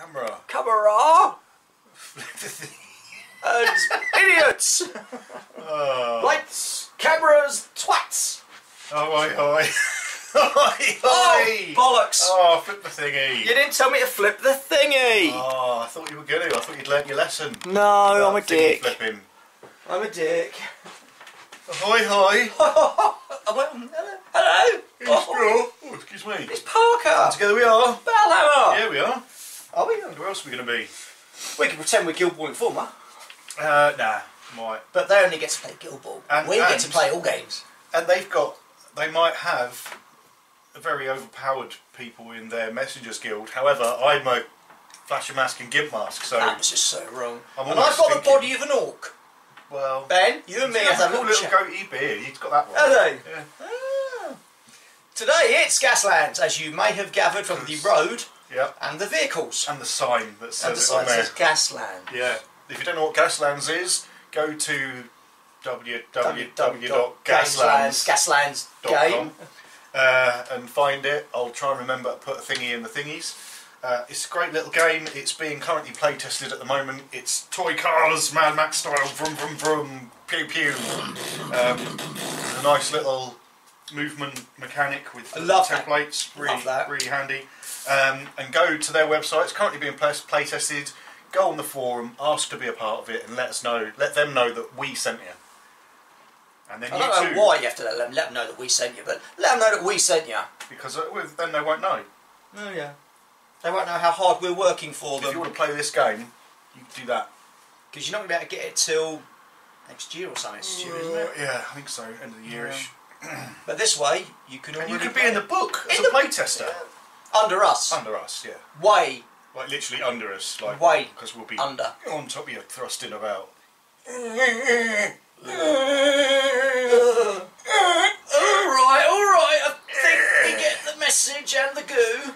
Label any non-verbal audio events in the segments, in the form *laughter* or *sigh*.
Camera. camera, Flip the thingy. and idiots. oh. Lights, cameras, twats. Oh, oi, oi. *laughs* oi, Oh, oi. bollocks. Oh, flip the thingy. You didn't tell me to flip the thingy. Oh, I thought you were going to. I thought you'd learnt your lesson. No, I'm a dick. Flipping. I'm a dick. Oh, well, *laughs* hello. Hello. It's Oh. Oh, excuse me. it's Parker. Together we are. Battlehammer. Yeah, we are. Are we? Where else are we going to be? We can pretend we're Guild Ball Informer, Uh, nah, might. but they only get to play Guild Ball. And- we get to play all games. And they've got, they might have a very overpowered people in their Messengers Guild. However, I'm a Flasher Mask and Gimp Mask, so, That was just so wrong. I'm and I've got the body of an orc. well. Ben, you and me have a little little goatee beard. He's got that one. Hello. Yeah. Ah. Today it's Gaslands, as you may have gathered from the road yeah. and the vehicles. And the sign that And says the it on sign there. says Gasland. Yeah. If you don't know what Gaslands is, go to www.gaslands.com Gaslands, Gaslands game. uh, and find it. I'll try and remember to put a thingy in the thingies. Uh, it's a great little game. It's being currently play tested at the moment. It's toy cars, Mad Max style, vroom vroom vroom, pew pew. Um, a nice little movement mechanic with I love that. templates. Really, Love that. really handy. Um, and go to their website. It's currently being play, play tested. Go on the forum, ask to be a part of it, and let us know. Let them know that we sent you. And then I you don't too, know why you have to let them, let them know that we sent you, but let them know that we sent you. because uh, well, then they won't know. Oh yeah. They won't know how hard we're working for them. If you them. want to play this game, you can do that. Because you're not going to be able to get it till next year or something. Year, isn't it? Yeah, I think so. End of the yearish. But this way, you can And already you could be play in the book as In a the- playtester. Under us. Under us, yeah. Way Like literally under us, like Way because we'll be under. on top of you, thrusting about. Alright, alright, I think we get the message and the goo.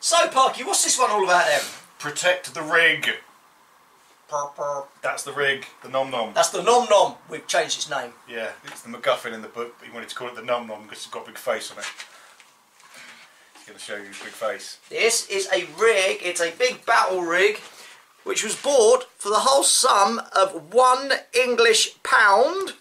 So, Parky, what's this one all about then? Protect the rig. That's the rig. The nom nom. That's the Nom Nom. We've changed its name. Yeah, it's the MacGuffin in the book, but he wanted to call it the nom nom because it's got a big face on it. Going to show you his big face. This is a rig, it's a big battle rig, which was bought for the whole sum of one English pound.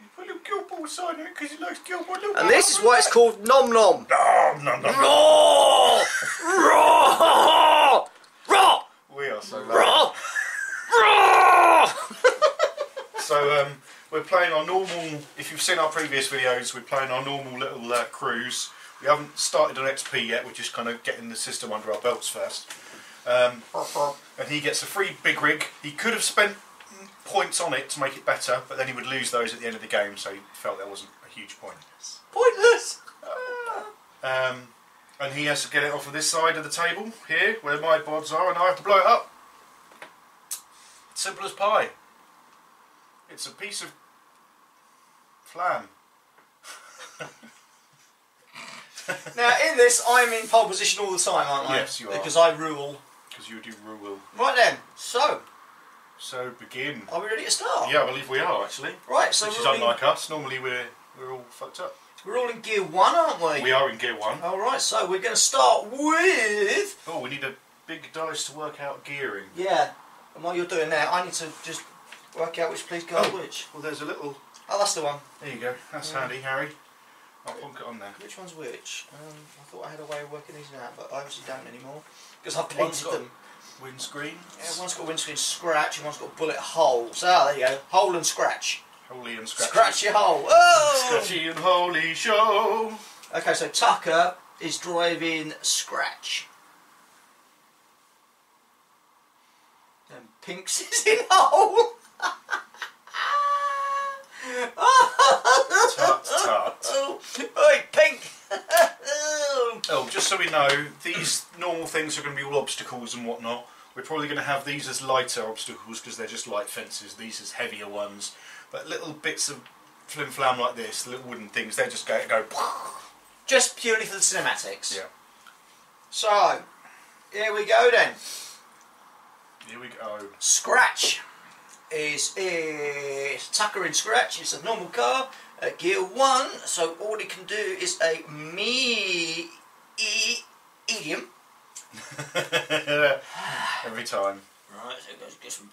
You put a little Gilmore sign on it because he likes Gilmore. And this is why it's called Nom Nom. Nom nom nom. Raw! Raw! Raw! We are so loud. Raw! Raw! So um, we're playing our normal. If you've seen our previous videos, we're playing our normal little uh, cruise. We haven't started on XP yet. We're just kind of getting the system under our belts first. Um, and he gets a free big rig. He could have spent points on it to make it better, but then he would lose those at the end of the game. So he felt there wasn't a huge point. Pointless! Um, and he has to get it off of this side of the table here, where my bods are, and I have to blow it up. Simple as pie. It's a piece of flam. *laughs* Now, in this, I'm in pole position all the time, aren't I? Yes, you are. Because I rule. Because you do rule. Right then, so, So begin. are we ready to start? Yeah, I believe we are actually. Right, so Which is we're in, unlike us. Normally we're we're all fucked up. we're all in gear one, aren't we? We are in gear one. Alright, so we're going to start with... Oh, we need a big dice to work out gearing. Yeah, and while you're doing that, I need to just work out which please go Oh. which. Well, there's a little. Oh, that's the one. There you go. That's Yeah. handy, Harry. I'll plonk it on there. Which one's which? Um, I thought I had a way of working these out, but I obviously don't anymore. Because I've painted got- them. Windscreen. Yeah, one's got windscreen scratch and one's got bullet holes. Ah, there you go. Hole and scratch. Holy and scratchy. Scratch your hole. Oh! Scratchy and holy show. Okay, so Tucker is driving scratch. And Pinks is in hole. *laughs* Tut tut. Oh, *laughs* oi, Pink. *laughs* Oh, just so we know, these normal things are going to be all obstacles and whatnot. We're probably going to have these as lighter obstacles because they're just light fences. These as heavier ones. But little bits of flim flam like this, little wooden things, they just go go. *laughs* Just purely for the cinematics. Yeah. So, here we go then. Here we go. Scratch is, is Tucker in Scratch. It's a normal car at gear one. So all he can do is a me e medium. *laughs* Every time. Right, so it goes, goes from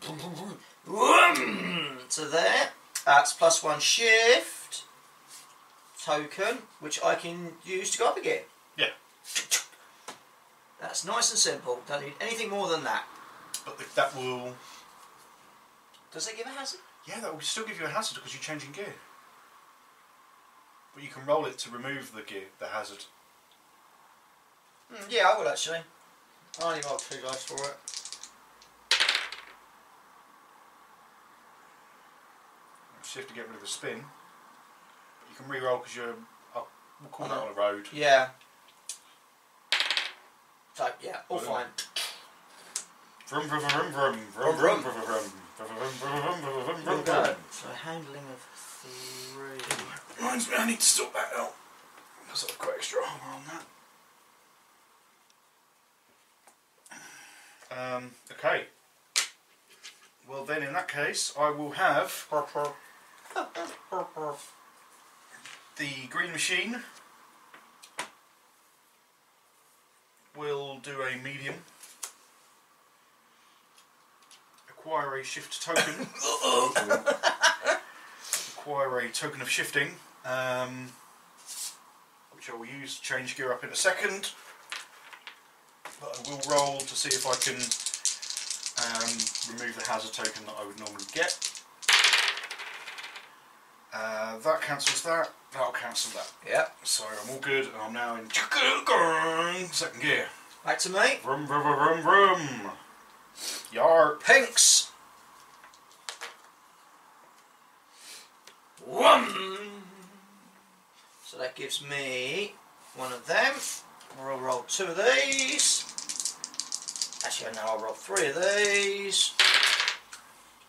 boom, boom, boom, to there. That's plus one shift token, which I can use to go up again. Yeah. That's nice and simple. Don't need anything more than that. But that will. Does it give a hazard? Yeah, that will still give you a hazard because you're changing gear. But you can roll it to remove the gear, the hazard. Mm, yeah, I will actually. I only mark two dice for it. Shift to get rid of the spin. But you can re-roll because you're up, we'll call that on the road. Yeah. So yeah, all um, fine. Vroom vroom vroom vroom vroom vroom vroom vroom. vroom vroom, vroom. So handling of three. Reminds me, I need to sort that out because I've got extra armour on that. Um, okay. Well, then in that case, I will have the green machine. Will do a medium. Acquire a shift token. *laughs* acquire a token of shifting, um, which I will use to change gear up in a second. But I will roll to see if I can um, remove the hazard token that I would normally get. Uh, that cancels that, that'll cancel that. Yep. So I'm all good and I'm now in second gear. Back to me. Vroom, vroom, vroom, vroom, vroom. Yarp. Pinks. One. So that gives me one of them. I'll roll two of these. Actually, now I'll roll three of these.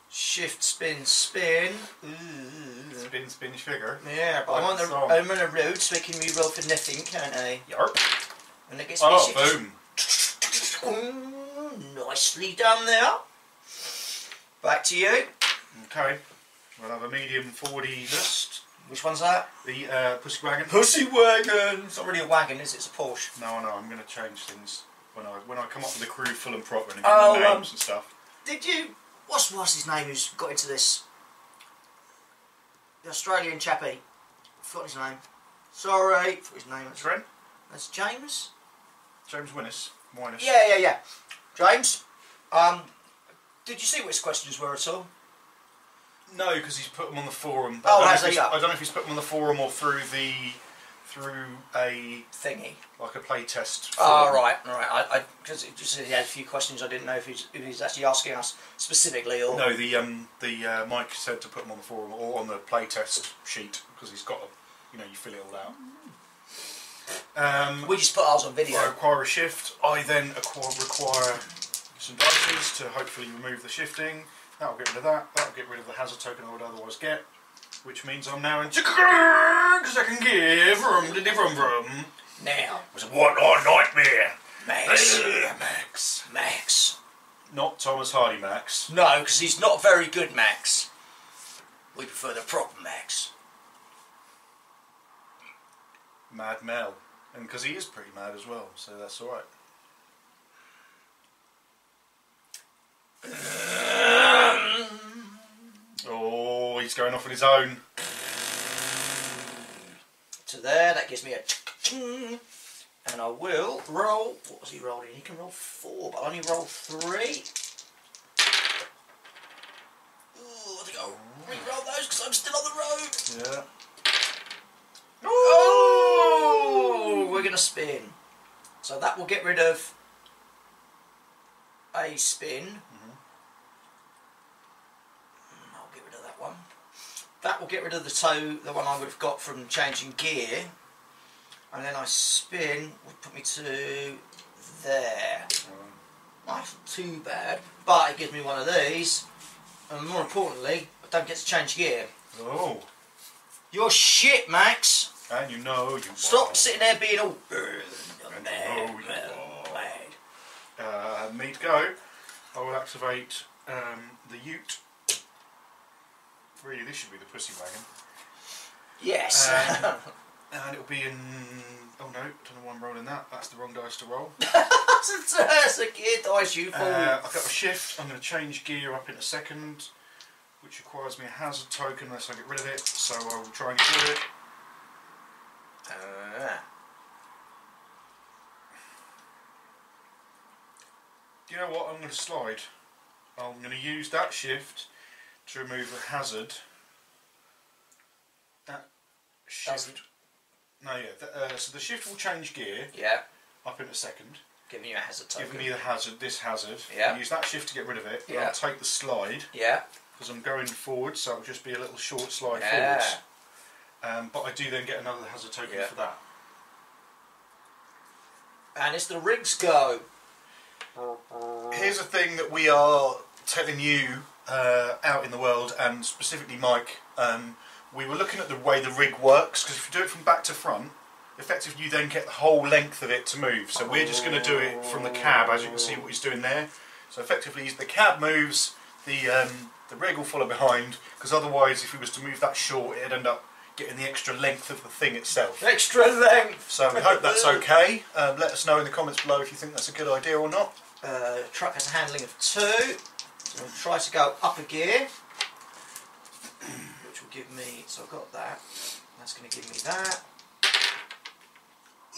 Shift, spin, spin. Ooh. Spin, spin, figure. Yeah, but Like I'm, on the song. I'm on a road, so I can re-roll for nothing, can't I? Yarp. And it gets Oh, boom. Ooh, nicely done there. Back to you. Okay. We'll have a medium 4D list. Which one's that? The uh, Pussy Wagon. Pussy wagon. It's not really a wagon, is it? It's a Porsche. No, no, I'm going to change things when I when I come up with the crew full and proper and give Oh, them names um, and stuff. Did you? What's what's his name? Who's got into this? The Australian chappie. Forgot his name. Sorry, forgot his name. That's Ren. That's James. James Winnis. Winnis. Yeah, yeah, yeah. James. Um, did you see what his questions were at all? No, because he's put them on the forum. Oh, I don't, has know if he? he's- Yeah. I don't know if he's put them on the forum or through the through a Thingy. like a play test. Oh, forum. right, right. I, I, because it just he had a few questions. I didn't know if he's, if he's actually asking us specifically or. No, the um the uh, Mike said to put them on the forum or on the play test sheet because he's got a, you know you fill it all out. Um, We just put ours on video. I acquire a shift. I then acquire, require some dices to hopefully remove the shifting. That'll get rid of that. That'll get rid of the hazard token I would otherwise get. Which means I'm now in because I can give from the from from. Now, It was a one hot nightmare. Max. Max. Max. Not Thomas Hardy Max. No, because he's not very good, Max. We prefer the proper Max. Mad Mel. And because he is pretty mad as well, so that's alright. Oh, he's going off on his own. To there, that gives me a. And I will roll. What was he rolling? He can roll four, but I only roll three. Ooh, I think I'll re-roll those because I'm still on the road. Yeah. Oh, we're gonna spin. So that will get rid of a spin. Mm, I'll get rid of that one. That will get rid of the toe, the one I would have got from changing gear. And then I spin, would put me to there. Not too bad, but it gives me one of these. And more importantly, I don't get to change gear. Oh. You're shit, Max. And you know you Stop are. sitting there being all And you know you mad, are. mad. Uh, me to go. I will activate um, the Ute. Really, this should be the pussy wagon. Yes. Um, *laughs* and it'll be in. Oh no, don't know why I'm rolling that. That's the wrong dice to roll. *laughs* That's a, gear dice, you fool. Uh, I've got a shift. I'm going to change gear up in a second, which requires me a hazard token unless I get rid of it. So I will try and get rid of it. Ah. Do you know what? I'm going to slide. I'm going to use that shift to remove a hazard. That shift. Doesn't- No, yeah. th- uh, so the shift will change gear yeah, up in a second, giving you a hazard token. giving me the hazard, this hazard. Yeah. Use that shift to get rid of it. and Yeah. I'll take the slide yeah, because I'm going forward, so it'll just be a little short slide yeah. forwards. Um, but I do then get another hazard token Yeah. for that. And it's the rigs go. Here's a thing that we are telling you uh, out in the world, and specifically Mike. Um, we were looking at the way the rig works because if you do it from back to front, effectively you then get the whole length of it to move. So we're just going to do it from the cab, as you can see what he's doing there. So effectively, the cab moves, the um, the rig will follow behind. Because otherwise, if he was to move that short, it'd end up getting the extra length of the thing itself. Extra length. So we hope that's okay. Um, let us know in the comments below if you think that's a good idea or not. Uh, truck has a handling of two. So we'll try to go up a gear, which will give me. So I've got that. That's going to give me that.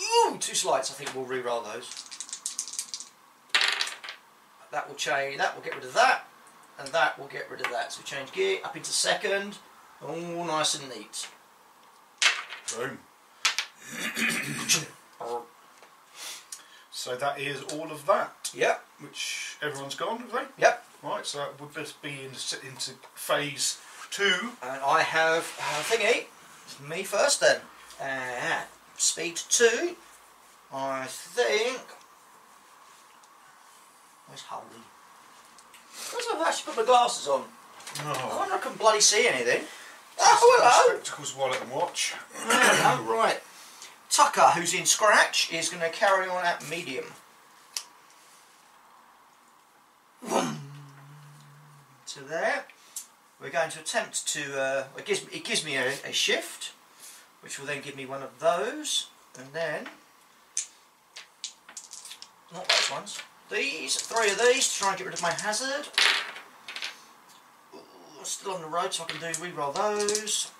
Ooh, two slides. I think we'll re-roll those. That will change. That will get rid of that, and that will get rid of that. So change gear up into second. All nice and neat. Boom. *coughs* so that is all of that, Yep. which everyone's gone, have they? Yep. Right, so that would just be into, into phase two. And I have a thingy. It's me first then. Uh, speed two. I think. Where's Holy? Because I've actually put my glasses on. I wonder if I can bloody see anything. Oh, hello! Spectacles, wallet, and watch. right. Tucker, who's in Scratch, is going to carry on at medium. To there. We're going to attempt to. Uh, it gives it gives me a, a shift, which will then give me one of those, and then not those ones. These three of these to try and get rid of my hazard. Ooh, still on the road, so I can do re-roll those.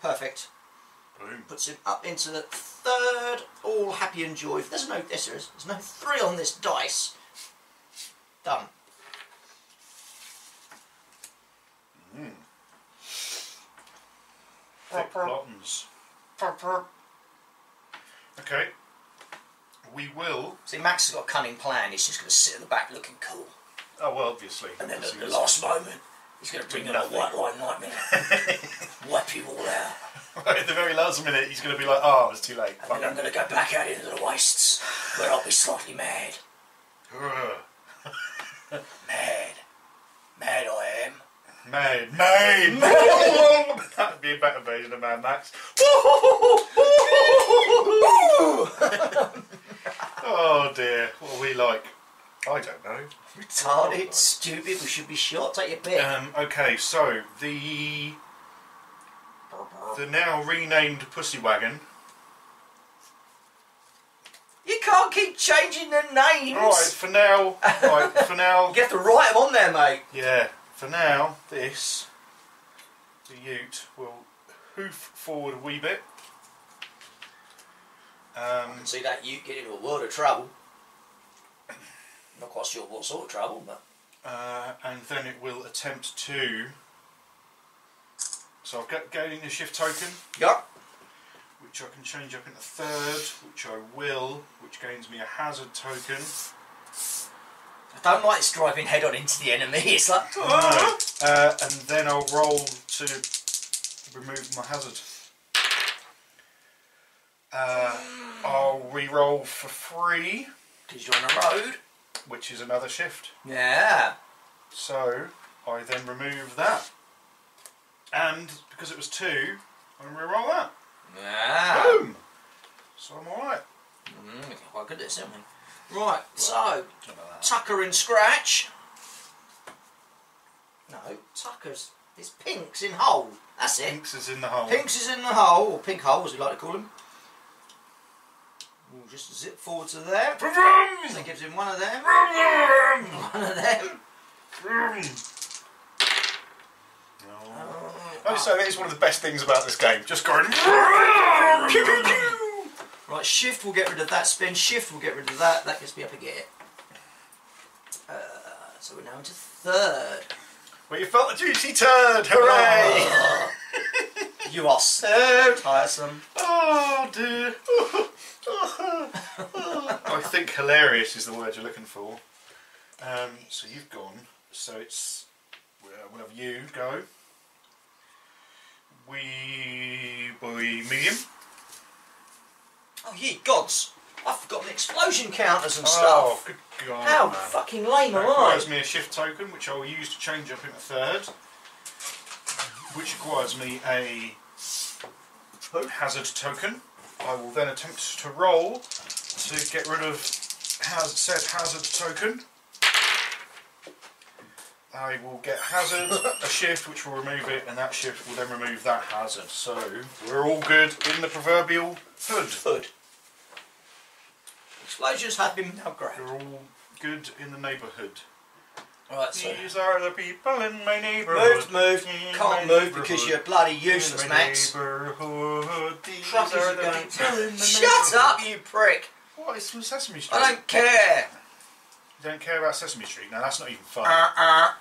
Perfect. Boom. Puts him up into the third. All happy and joy. There's no. Yes, there is. There's no three on this dice. Done. Thick blottons. Okay. We will. See, Max has got a cunning plan. He's just going to sit at the back looking cool. Oh, well, obviously. And then at Obviously, the last moment, he's going to bring in a white line nightmare. *laughs* Wipe you all out. *laughs* At the very last minute, he's going to be like, oh, it's too late. And then I'm going to go back out into the wastes, where I'll be slightly mad. *laughs* Mad. Mad I am. Made, made. *laughs* That'd be a better version of Mad Max. *laughs* oh dear, what are we like? I don't know. Retarded, stupid, we should be shot. Take your pick. Um, okay, so the the now renamed Pussy Wagon. You can't keep changing the names. Right, for now, right, for now, *laughs* You have to write them on there, mate. yeah, for now, this the Ute will hoof forward a wee bit. Um, See that you get into a world of trouble. Not quite sure what sort of trouble, but uh, and then it will attempt to. So I've got gaining the shift token, Yup. which I can change up into third, which I will, which gains me a hazard token. I don't like driving head on into the enemy. *laughs* It's like No. Uh, and then I'll roll to remove my hazard. Uh, I'll re-roll for free. because you're on the road. which is another shift. Yeah. So I then remove that, and because it was two, I'm gonna re-roll that. Yeah. Boom. So I'm all right. Mm, quite good at we? Right. So Tucker and scratch. No, Tucker's It's pinks in hole. That's it. Pinks is in the hole. Pinks is in the hole, or pink hole as we like to call them. We'll just zip forward to there. So Vroom! that gives him one of them. Vroom! One of them. Vroom! No. Oh, I just say that is one of the best things about this game. Just going. vroom! Pew, pew, pew. Right, shift will get rid of that spin, shift will get rid of that, that gets me up again. Uh, so we're now into third. Well, you felt the juicy turd. Hooray! Oh, *laughs* you are so tiresome. Oh dear. I think hilarious is the word you're looking for. Um, so you've gone. So it's uh, we'll have you go. We boy medium. Oh, ye gods! I've forgotten explosion counters and stuff. Oh, stuff. good God! How man. fucking lame That am I? requires me a shift token, which I will use to change up into third. Which requires me a hazard token. I will then attempt to roll to get rid of has said hazard token. I will get hazard, a shift which will remove it, and that shift will then remove that hazard. So we're all good in the proverbial hood. Hood. Explosions have been now We're all good in the neighbourhood. Right, so. These are the people in my neighbourhood. Move, move. In Can't move because you're bloody useless, Max. Neighbourhood. These Truckies are are the going. people in my Shut up, you prick! What is from Sesame Street? I don't care. You don't care about Sesame Street. Now that's not even fun. Uh-uh.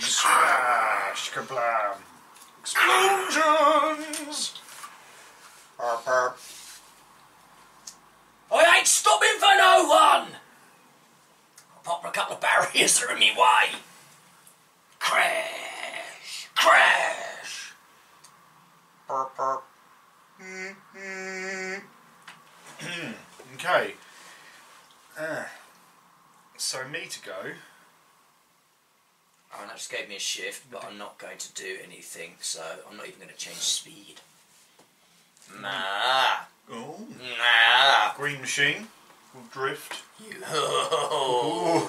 Smash, kablam. Explosions! I ain't stopping for no one! I'll pop a couple of barriers that are in me way. Crash! Crash! Burp, burp. Mm, mm. *clears throat* okay. Uh, so me to go. Oh, that just gave me a shift, but I'm not going to do anything, so I'm not even going to change speed. Nah. Oh. Nah. Green machine will drift. You. Oh,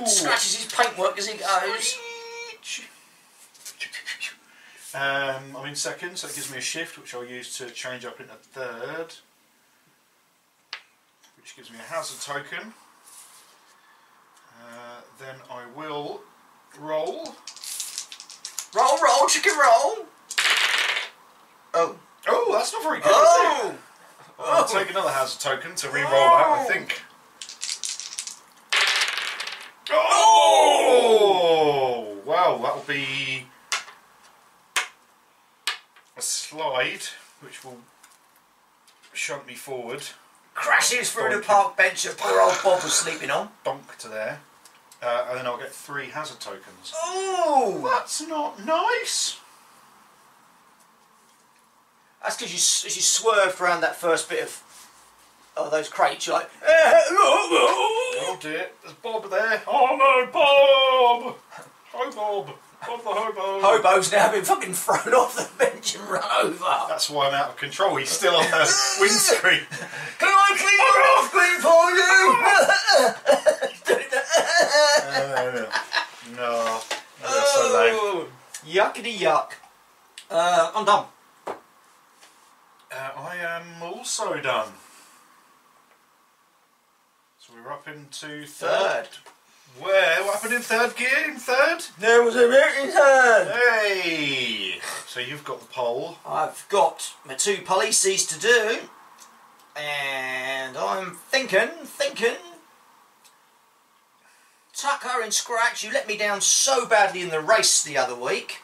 it scratches his paintwork as he goes. Um, I'm in second, so it gives me a shift, which I'll use to change up into third, which gives me a hazard token. Uh, then I will roll. Roll, roll, chicken roll. Oh. Oh, that's not very good. is Oh. it? I'll take another hazard token to re-roll that. I think. Oh! Wow, that'll be a slide, which will shunt me forward. Crashes through the park bench that poor old Bob was sleeping on. bonk to there, uh, and then I'll get three hazard tokens. Oh. That's not nice. That's because you, as you swerved around that first bit of oh, those crates, you're like, eh, *laughs* Oh dear, there's Bob there. Oh no, Bob! Hi Bob, Bob the hobo. Hobo's now been fucking thrown off the bench and run over. That's why I'm out of control. He's still on the *laughs* windscreen. Can I clean your off screen for you? Uh, no, that's so lame. oh, yuckity yuck. Uh, I'm done. Uh, I am also done. So we're up into third. Third. Where? What happened in third gear? In third? There was a meeting turn. Hey! So you've got the pole. I've got my two policies to do, and I'm thinking, thinking. Tucker and Scratch, you let me down so badly in the race the other week.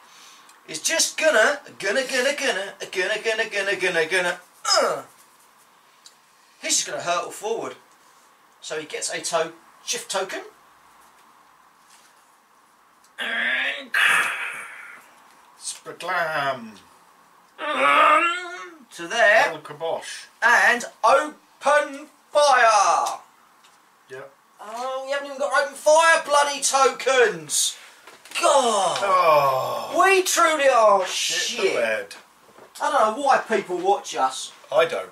Is just gonna, gonna, gonna, gonna, gonna, gonna, gonna, gonna, gonna. Uh. He's just gonna hurtle forward, so he gets a toe shift token. And Spaglam. um, to there. El Kabosh. and open fire. Yep. Oh, we haven't even got open fire bloody tokens. God, Oh. we truly are Shit the bed. I don't know why people watch us. I don't.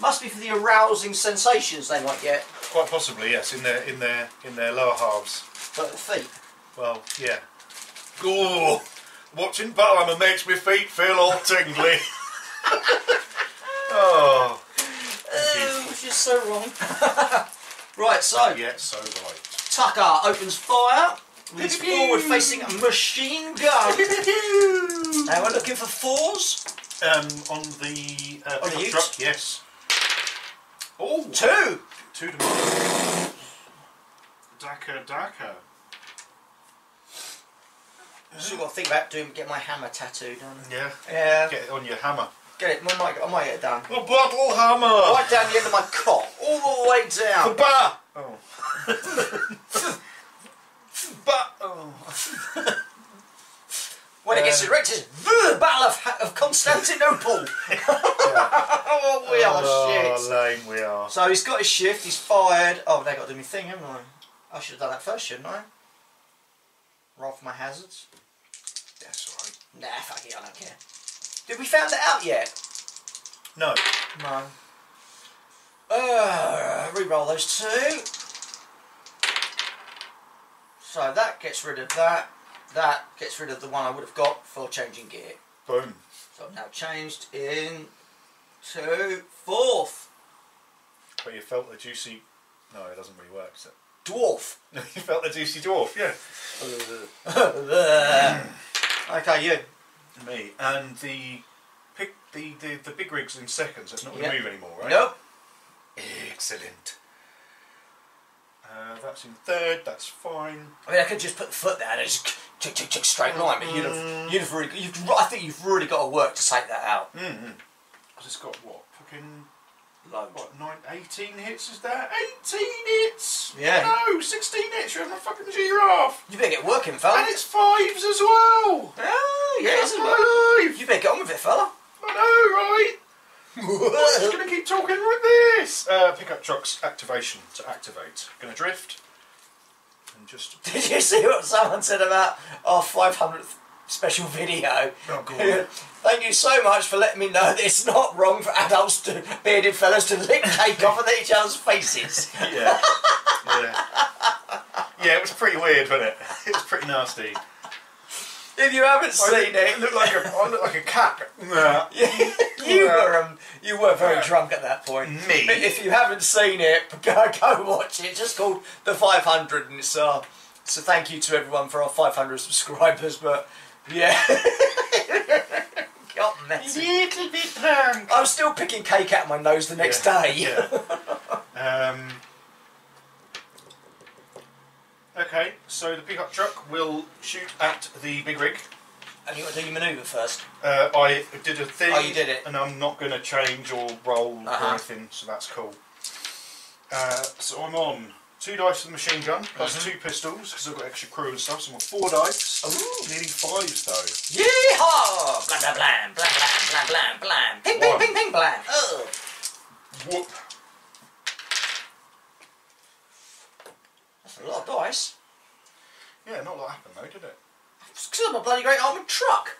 Must be for the arousing sensations they might get. Quite possibly, yes, in their in their in their lower halves. But the feet. Well, yeah. Oh, watching Ballerman makes my feet feel all tingly. *laughs* oh, Oh, which is so wrong. *laughs* right, so yeah, so right. Tucker opens fire with his forward facing machine gun. now we're looking for fours. Um, on the uh, On the truck, yes. Oh, Two. two to Daka Daka. Still got to think about doing get my hammer tattooed on. Yeah. Yeah. Get it on your hammer. Get it. I might, I might get it done. The battle hammer. Right down the end of my cock, all the way down. The Ba. Oh. ba. Oh. When it gets Uh, erected, the Battle of, of Constantinople. *laughs* oh, we are oh, shit. lame we are. So he's got his shift, he's fired. Oh, they got to do my thing, haven't I? I should have done that first, shouldn't I? Roll for my hazards. That's right. Nah, fuck it, I don't care. Did we found it out yet? No. No. Uh, re-roll those two. So that gets rid of that. That gets rid of the one I would have got for changing gear. Boom. So I've now changed in to fourth. But you felt the juicy. No, it doesn't really work, does it? Dwarf. *laughs* you felt the juicy dwarf, yeah. *laughs* okay, you. Me and the pick the, the the big rigs in seconds. That's not going to Yeah. move anymore, right? Nope. Excellent. Uh, that's in third. That's fine. I mean, I could just put the foot down and just tick, tick, tick, straight line, but you'd have, you'd have really, you've, I think you've really got to work to take that out. Mm-hmm. Because it's got what fucking Load. what nine, 18 hits is that? 18 hits. Yeah. No, 16 hits. You're having a fucking giraffe. You better get working, fella. And it's fives as well. Oh, yeah, isn't my life. You better get on with it, fella. I know, right? I'm just going to keep talking with this. Uh, pickup trucks activation to activate. Going to drift. And just. *laughs* Did you see what someone said about our 500th special video? Oh, God. *laughs* Thank you so much for letting me know that it's not wrong for adults to bearded fellas to lick cake off of each other's faces. *laughs* Yeah. yeah. Yeah, it was pretty weird, wasn't it? *laughs* It was pretty nasty. If you haven't I seen it, look like a, I look like a cat. Yeah. you were um, you were very drunk at that point. Me? But if you haven't seen it, go, go watch it. It's just called the 500, and it's uh, so thank you to everyone for our 500 subscribers. But yeah, got messy. Little bit drunk. I was still picking cake out of my nose the next day. Yeah. um, okay, so the pickup truck will shoot at the big rig. And you got to do your manoeuvre first. Uh, I did a thing. Oh, you did it. And I'm not going to change or roll Uh-huh. or anything, so that's cool. Uh, so I'm on two dice for the machine gun, plus Mm-hmm. two pistols, because I've got extra crew and stuff, so I'm on four dice. Ooh. Nearly fives, though. Yeehaw! Blam blam blam blam blam blam blam. Ping ping One. ping ping blam. Oh. Whoop. That's a lot of dice. Yeah, not a lot happened, though, did it? It's because I'm a bloody great armoured truck.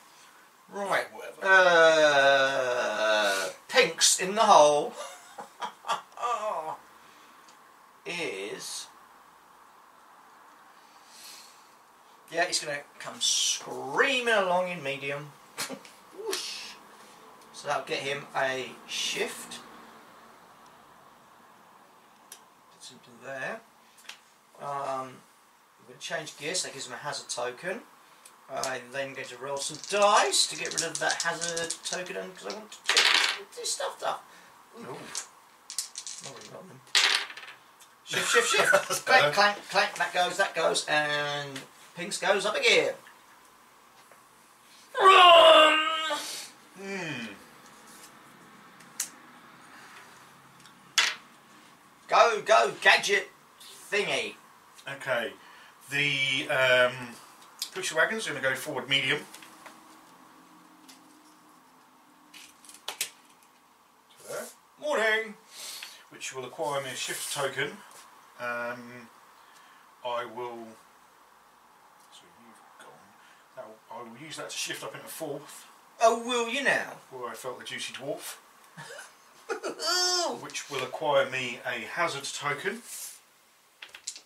Right. Whatever. Uh, pinks in the hole *laughs* is. Yeah, he's going to come screaming along in medium. *laughs* Whoosh. so that'll get him a shift. That's into there. Um, we're going to change gear, so that gives him a hazard token. I'm then going to roll some dice to get rid of that hazard token because I want to do, do stuff stuff. Ooh. Not really rolling them. Shift, shift, shift. Clank, clank, clank. That goes, that goes, and pinks goes up again. Run! Hmm. Go, go, gadget thingy. Okay. The um, pusher wagons going to go forward medium. Morning. Which will acquire me a shift token. Um, I will. So you've gone. Will, I will use that to shift up into fourth, Oh, will you now? where I felt the juicy dwarf. *laughs* which will acquire me a hazard token.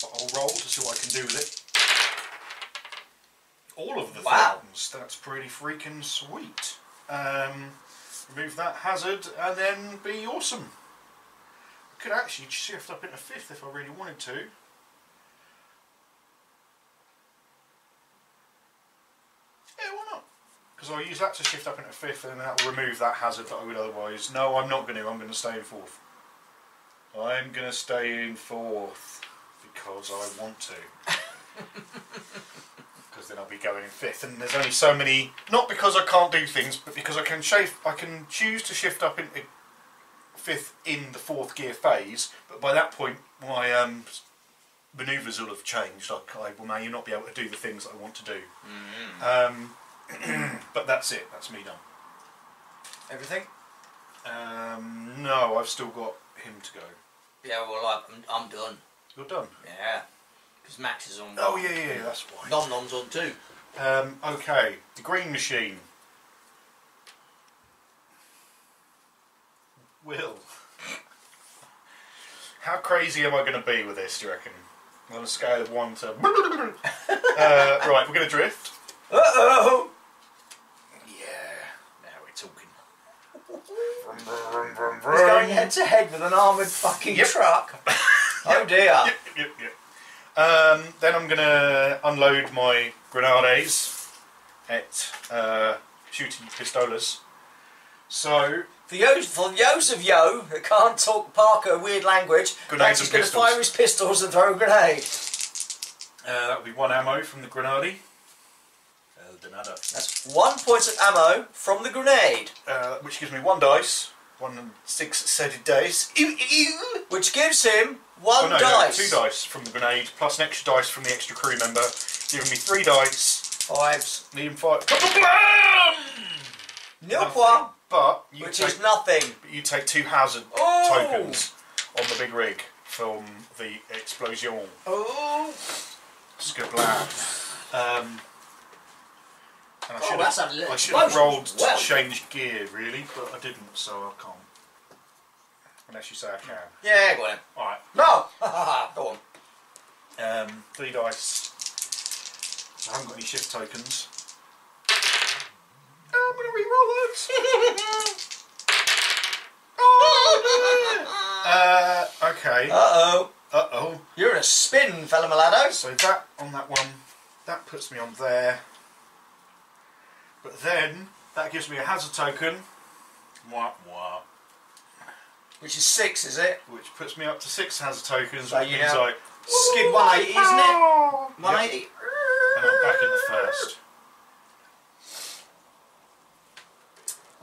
But I'll roll to see what I can do with it. All of the Wow. things. That's pretty freaking sweet. Um, remove that hazard and then be awesome. I could actually shift up into fifth if I really wanted to. Yeah, why not? Because I'll use that to shift up into fifth and that will remove that hazard that I would otherwise. No, I'm not going to. I'm going to stay in fourth. I'm going to stay in fourth because I want to. *laughs* Because then I'll be going in fifth, and there's only so many. Not because I can't do things, but because I can shape. I can choose to shift up into fifth in the fourth gear phase. But by that point, my um, manoeuvres will have changed. I, I will may not be able to do the things that I want to do. Um, *clears throat* but that's it. That's me done. Everything? Um, no, I've still got him to go. Yeah, well, I'm, I'm done. You're done. Yeah. Because Max is on one. Oh yeah, yeah, yeah that's why. Nom Nom's on two. Um, okay, the green machine. Will. How crazy am I going to be with this, do you reckon? On a scale of 1 to... *laughs* uh, right, we're going to drift. Uh oh! Yeah, now we're talking. Vroom, vroom, vroom, He's going head to head with an armoured fucking Yep. truck. *laughs* Oh dear. Yep, yep, yep. Um, then I'm going to unload my grenades at uh, shooting pistolas. So, For for those of that can't talk Parker weird language, Grenades is going to fire his pistols and throw a grenade. uh, that will be one ammo from the grenade. El Donado. That's one point of ammo from the grenade, Uh, which gives me one dice. One six sided dice. Ew, ew. which gives him one Oh, no, no, dice. two dice from the grenade, plus an extra dice from the extra crew member, giving me three dice. Fives. Need him five. Kablam! Nil point, But you which take, is nothing. But you take two hazard Oh! tokens on the big rig from the explosion. Oh, Skablam. Um, and I Oh, should that's have, a little I should have rolled well. to change gear really, but I didn't, so I can't. Unless you say I can. yeah, go on. Alright, No, *laughs* go on. um, three dice. I haven't got any shift tokens. I'm gonna re-roll *laughs* those. oh, no. Uh, okay. Uh oh, Uh oh. you're in a spin, fella Malado. So that on that one, that puts me on there. But then that gives me a hazard token. Wah, wah, Which is six, is it? which puts me up to six hazard tokens. So which means now- I Skid 180, isn't it? Yep. 180. And I'm back in the first.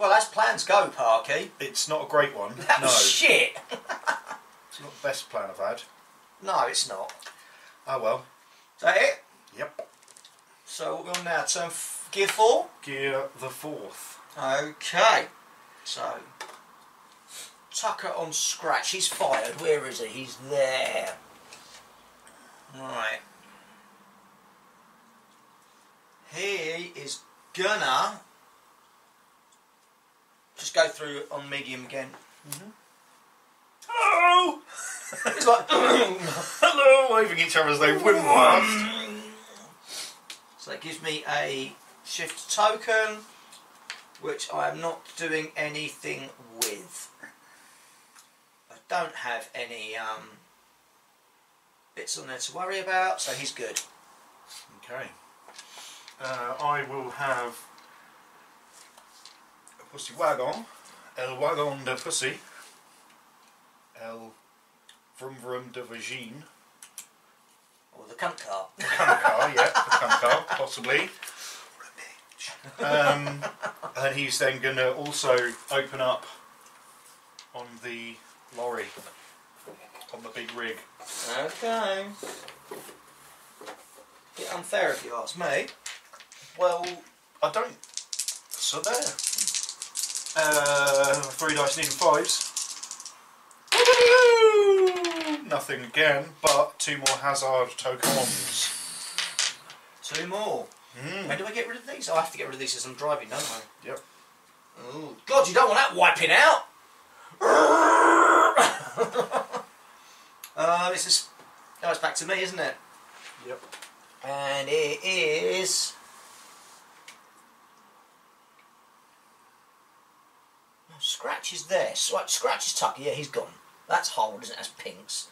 Well, as plans go, Parky. It's not a great one. That no, was shit. it's not the best plan I've had. No, it's not. Oh well. Is that it? Yep. So what we're on now? Turn f- gear four. Gear the fourth. Okay. So Tucker on scratch. He's fired. Where is he? He's there. Right. He is gonna just go through on medium again. Hello. He's like, *coughs* Hello. Waving each other as they whim past. so that gives me a shift token, which I am not doing anything with. I don't have any um, bits on there to worry about, so he's good. Okay. Uh, I will have pussy wagon. El wagon de pussy. El vroom vroom de vagine. Or the cunt car. The cunt car, yeah, the cunt car, possibly. Um, and he's then going to also open up on the lorry, on the big rig. Okay. Bit unfair if you ask me. Well, I don't. So there. Uh, three dice and even fives. Nothing again, but two more hazard tokens. Two more. Mm. When do I get rid of these? I have to get rid of these as I'm driving, don't I? Yep. Oh, God, you don't want that wiping out! *laughs* uh, this is. Oh, it's back to me, isn't it? Yep. And it is. Scratch is there. Scratch is tucked. Yeah, he's gone. That's hold, isn't it? That's pinks.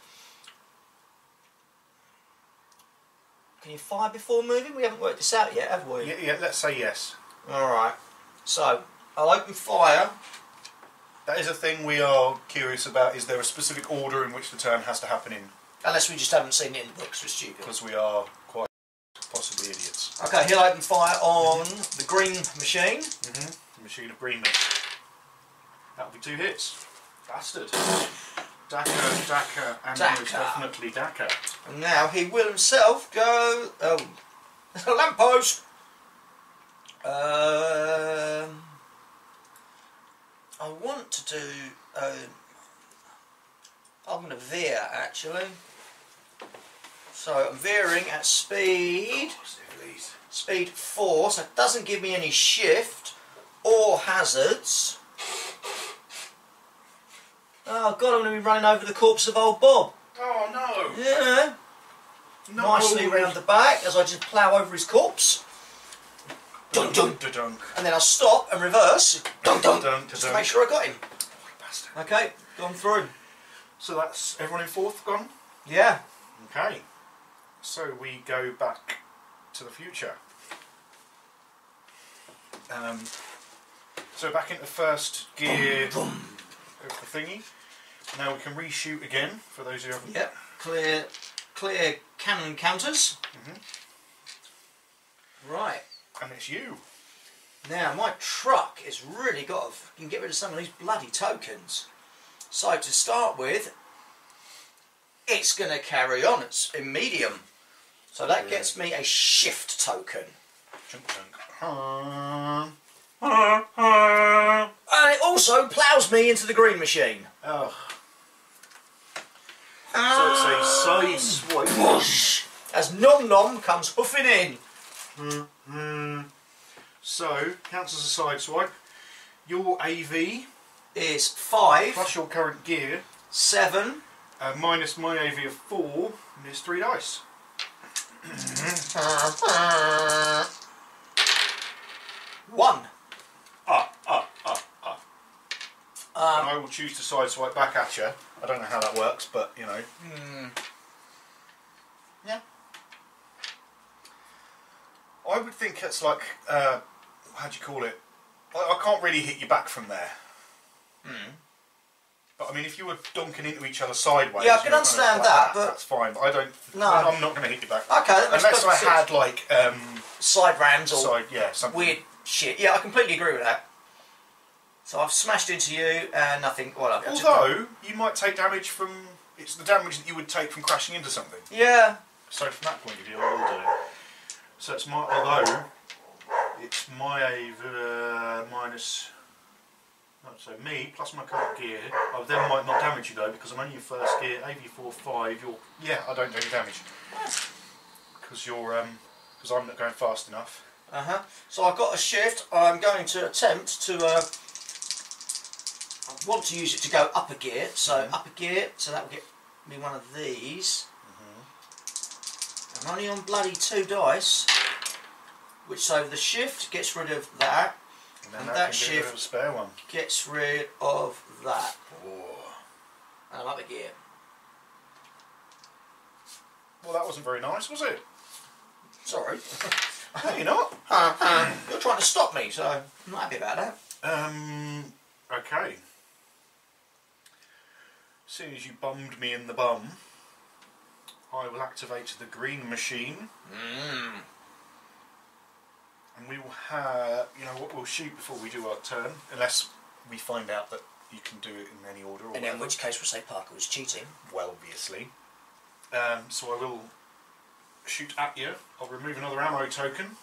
Can you fire before moving? We haven't worked this out yet, have we? Yeah, yeah, let's say yes. Alright. So, I'll open fire. That is a thing we are curious about. Is there a specific order in which the turn has to happen in? Unless we just haven't seen it in the books, we're stupid. Because we are quite possibly idiots. Okay, he'll open fire on the green machine. Mm-hmm. The machine of green meat. That'll be two hits. Bastard. Daka, Daka, and Daka. most definitely Daka. And now he will himself go. Oh, *laughs* a lamppost. Um, I want to do. Um, I'm going to veer actually. So I'm veering at speed speed four, so it doesn't give me any shift or hazards. Oh god, I'm going to be running over the corpse of old Bob. Oh no! Yeah. no. nicely round the back as I just plough over his corpse. Dun dun. Dun, dun, And then I'll stop and reverse. Dun dun. dun, Just to make sure I got him. Bastard. Okay, gone through. So that's everyone in fourth gone? Yeah. Okay. So we go back to the future. Um, so back into first gear of the thingy. Now we can reshoot again for those who haven't. Yep. Clear, clear cannon counters. Mm-hmm. Right. And it's you. Now my truck has really got. To, can get rid of some of these bloody tokens. So to start with, it's going to carry on. It's in medium. So that gets me a shift token. Chunk, chunk. And it also ploughs me into the green machine. Oh. So it's a side swipe. Whoosh! As Nom Nom comes hoofing in. Mm. So, counts as a side swipe. Your AV Is five, plus your current gear seven, uh, minus my AV of four, and there's three dice. *clears throat* one. Ah, ah, ah, ah. Um, and I will choose to side swipe back at you. I don't know how that works, but you know. hmm, Yeah. I would think it's like, uh, how do you call it? I, I can't really hit you back from there. Hmm. But I mean, if you were dunking into each other sideways, Yeah, I can understand like that, but- that's fine. But I don't. No. I'm not going to hit you back Okay, that unless I had like um, side rams or side, yeah, something. weird shit. Yeah, I completely agree with that. So I've smashed into you and nothing. Well, I've Although you might take damage from, it's the damage that you would take from crashing into something. yeah, So from that point of view, I will do it. So it's my, although it's my uh, minus, so me plus my current gear. I then might not damage you though because I'm only your first gear. AV four five. You're yeah, I don't do any damage because you're um because I'm not going fast enough. uh huh. So I've got a shift. I'm going to attempt to. Uh, I want to use it to go up a gear. So Mhm. up a gear. So that will get me one of these. Mm-hmm. I'm only on bloody two dice. Which so the shift gets rid of that. And then And that, that can get rid shift- spare one. Gets rid of that. And I'm up a gear. Well, that wasn't very nice, was it? Sorry. *laughs* No, you're not. *laughs* You're trying to stop me, so I'm not happy about that. Um. Okay. As soon as you bummed me in the bum, I will activate the green machine, Mm. and we will have. You know what? We'll shoot before we do our turn, unless we find out that you can do it in any order. Or And in which case we'll say Parker was cheating. well, obviously. Um, so I will shoot at you. I'll remove another ammo token.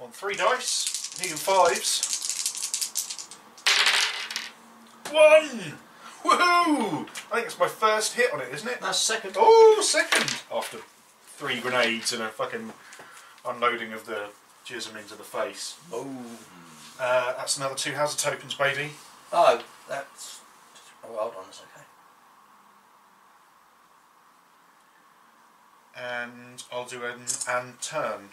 On three dice, needing fives. One! Woohoo! I think it's my first hit on it, isn't it? That's second. Oh, second! After three grenades and a fucking unloading of the jism into the face. Oh. Uh, that's another two hazard tokens, baby. Oh, that's. Oh, hold on that's okay. And I'll do an and turn.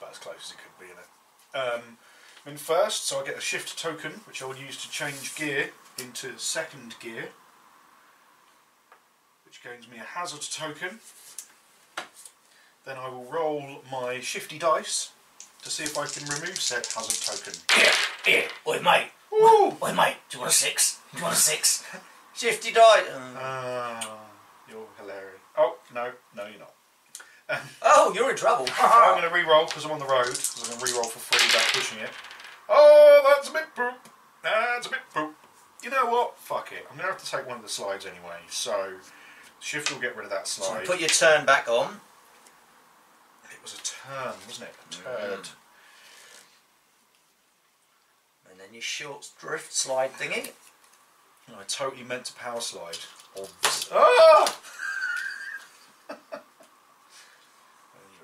About as close as it could be, isn't it? Um, in first, so I get a shift token, which I will use to change gear into second gear, which gains me a hazard token. Then I will roll my shifty dice to see if I can remove said hazard token. Here, here, oi mate. Woo! Oi mate, do you want a six? Do you want a six? Shifty die. Uh, you're hilarious. Oh, no, no, you're not. Oh, you're in trouble. *laughs* I'm going to re-roll because I'm on the road. Because I'm going to re-roll for free without pushing it. Oh, that's a bit poop. That's a bit poop. You know what? Fuck it. I'm going to have to take one of the slides anyway. So, shift will get rid of that So slide. put your turn back on. It was a turn, wasn't it? A mm. turd. And then your short drift slide thingy. I totally meant to power slide. Obs- Ah! I knew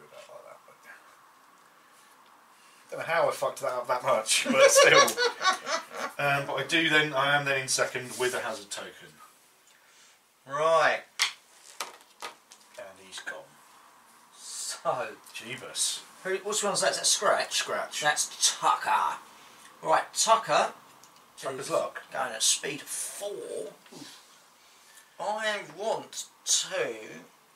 about like that, but- Don't know how I fucked that up that much, *laughs* but still. um, but I do then. I am then in second with a hazard token, Right. and he's gone. So, Jeebus. who, which one's that? Is that Scratch? Scratch. That's Tucker. Right, Tucker. Tucker's luck. Going at speed four. I want to.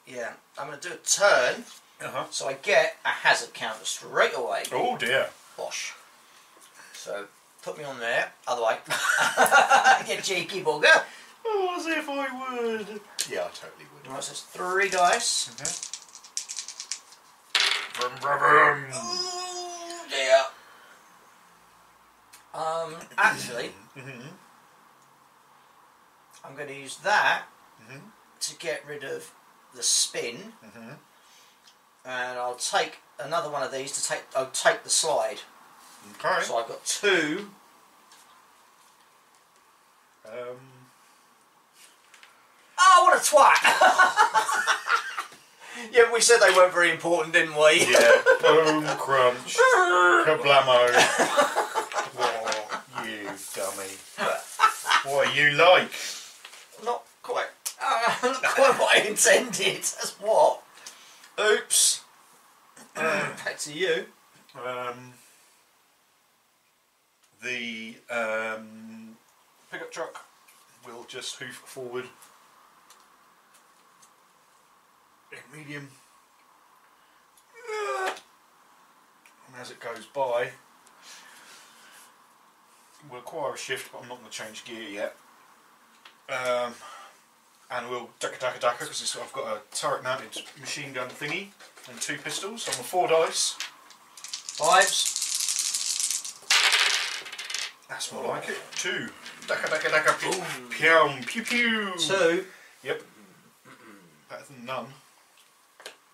Yeah, I'm going to do a turn, Uh huh. so I get a hazard counter straight away. Oh dear. Bosh. So put me on there. Other way. *laughs* get cheeky bugger. Oh, as if I would. Yeah, I totally would. Right, so it's three dice. Brum, brum, brum. Ooh, dear. Um, actually, Mhm. I'm going to use that Mhm. to get rid of the spin, Mhm. and I'll take another one of these to take. I'll take the slide. Okay. So I've got two. Um, Oh, what a twat! *laughs* yeah, we said they weren't very important, didn't we? yeah. Boom, crunch, kablamo. *laughs* oh, you dummy. What are you like? Not quite. Uh, *laughs* not quite what I intended. That's what. Oops. Uh, *clears throat* back to you. Um, the um, pickup truck will just hoof forward in medium. And as it goes by, we'll acquire a shift, but I'm not going to change gear yet. Um, and we'll daka daka daka because I've got a turret mounted machine gun thingy and two pistols. So I'm on four dice. Fives. That's more like it. Two. Daka daka daka. Pew Boom. pew pew pew. Two. Yep. Better than none.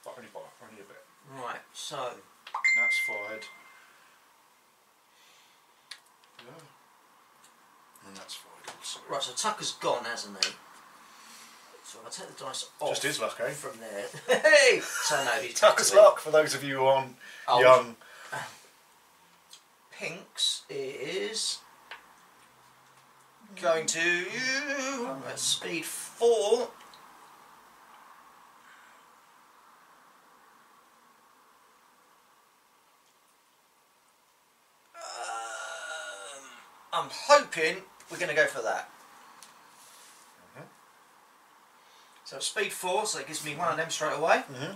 But only by only a bit. Right, so. And that's fired. Yeah. And that's fired also. Right, so Tucker's gone, hasn't he? So I'll take the dice off Just his luck, eh? from there. *laughs* Hey! So no, he's *laughs* Tucker's luck for those of you who aren't Old. young. Pinks is going to at speed four. Um, I'm hoping we're going to go for that. Mhm. So speed four, so it gives me one of them straight away. Mm-hmm.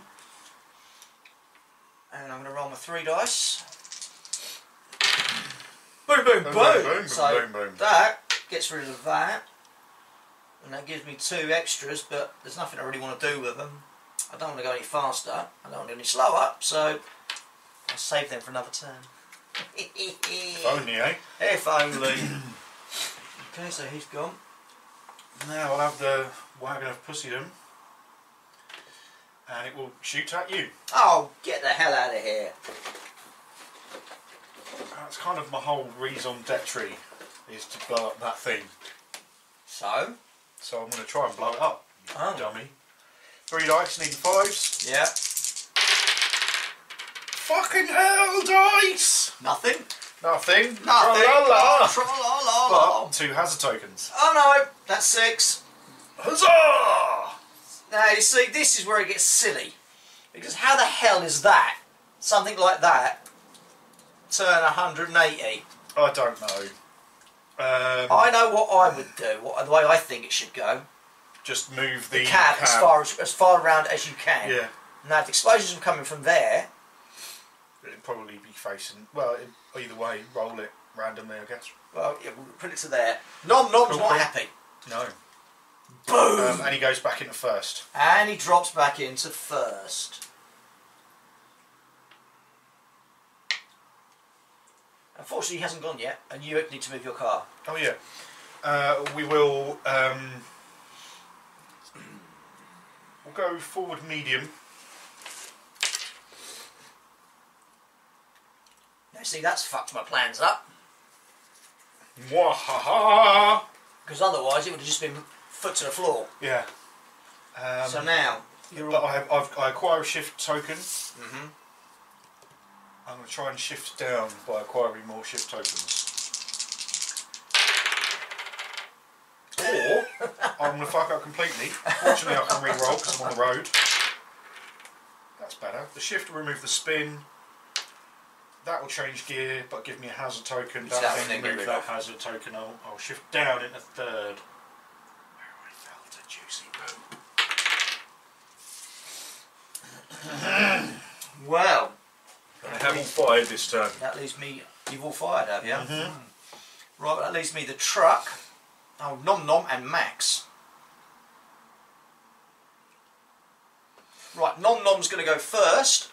And I'm going to roll my three dice. Boom, boom, boom. Boom, boom, boom, so boom, boom. that gets rid of that. And that gives me two extras, but there's nothing I really want to do with them. I don't want to go any faster. I don't want to go any slower, so I'll save them for another turn. If only, eh? If only. okay, so he's gone. Now I'll have the wagon of pussydom. And it will shoot at you. Oh, get the hell out of here. That's kind of my whole raison d'etre is to blow up that thing. So? So I'm going to try and blow it up. Oh. Dummy. Three dice, need fives. Yeah. Fucking hell, dice! Nothing? Nothing. Nothing. Tra-la-la. Tra-la-la-la. But two hazard tokens. Oh no, that's six. Huzzah! Now you see, this is where it gets silly. Because how the hell is that, something like that, turn 180? I don't know. Um, I know what I would do, what, the way I think it should go. just move the, The cab, as far as, as far around as you can. Yeah, Now, if the explosions were coming from there, it'd probably be facing. Well, it, either way, roll it randomly, I guess. well, yeah, we'll put it to there. Nom Nom's Cool, not cool. happy. No. Boom! Um, and he goes back into first. and he drops back into first. Unfortunately, he hasn't gone yet, and you need to move your car. Oh yeah. Uh, we will. Um, we'll go forward medium. Now, see, that's fucked my plans up. Mwahaha! Because otherwise, it would have just been foot to the floor. Yeah. Um, so now, you're but. I, have, I've, I acquire a shift token. hmm I'm going to try and shift down by acquiring more shift tokens. Or I'm going to fuck up completely. Fortunately, I can re-roll because I'm on the road. That's better. The shift will remove the spin. That will change gear, but give me a hazard token. That then then remove that hazard token. I'll, I'll shift down into third. Where I felt a juicy. Well, I have all fired this time. that leaves me. You've all fired, have you? Mhm. Right, that leaves me the truck. Oh, Nom Nom and Max. Right, Nom Nom's going to go first.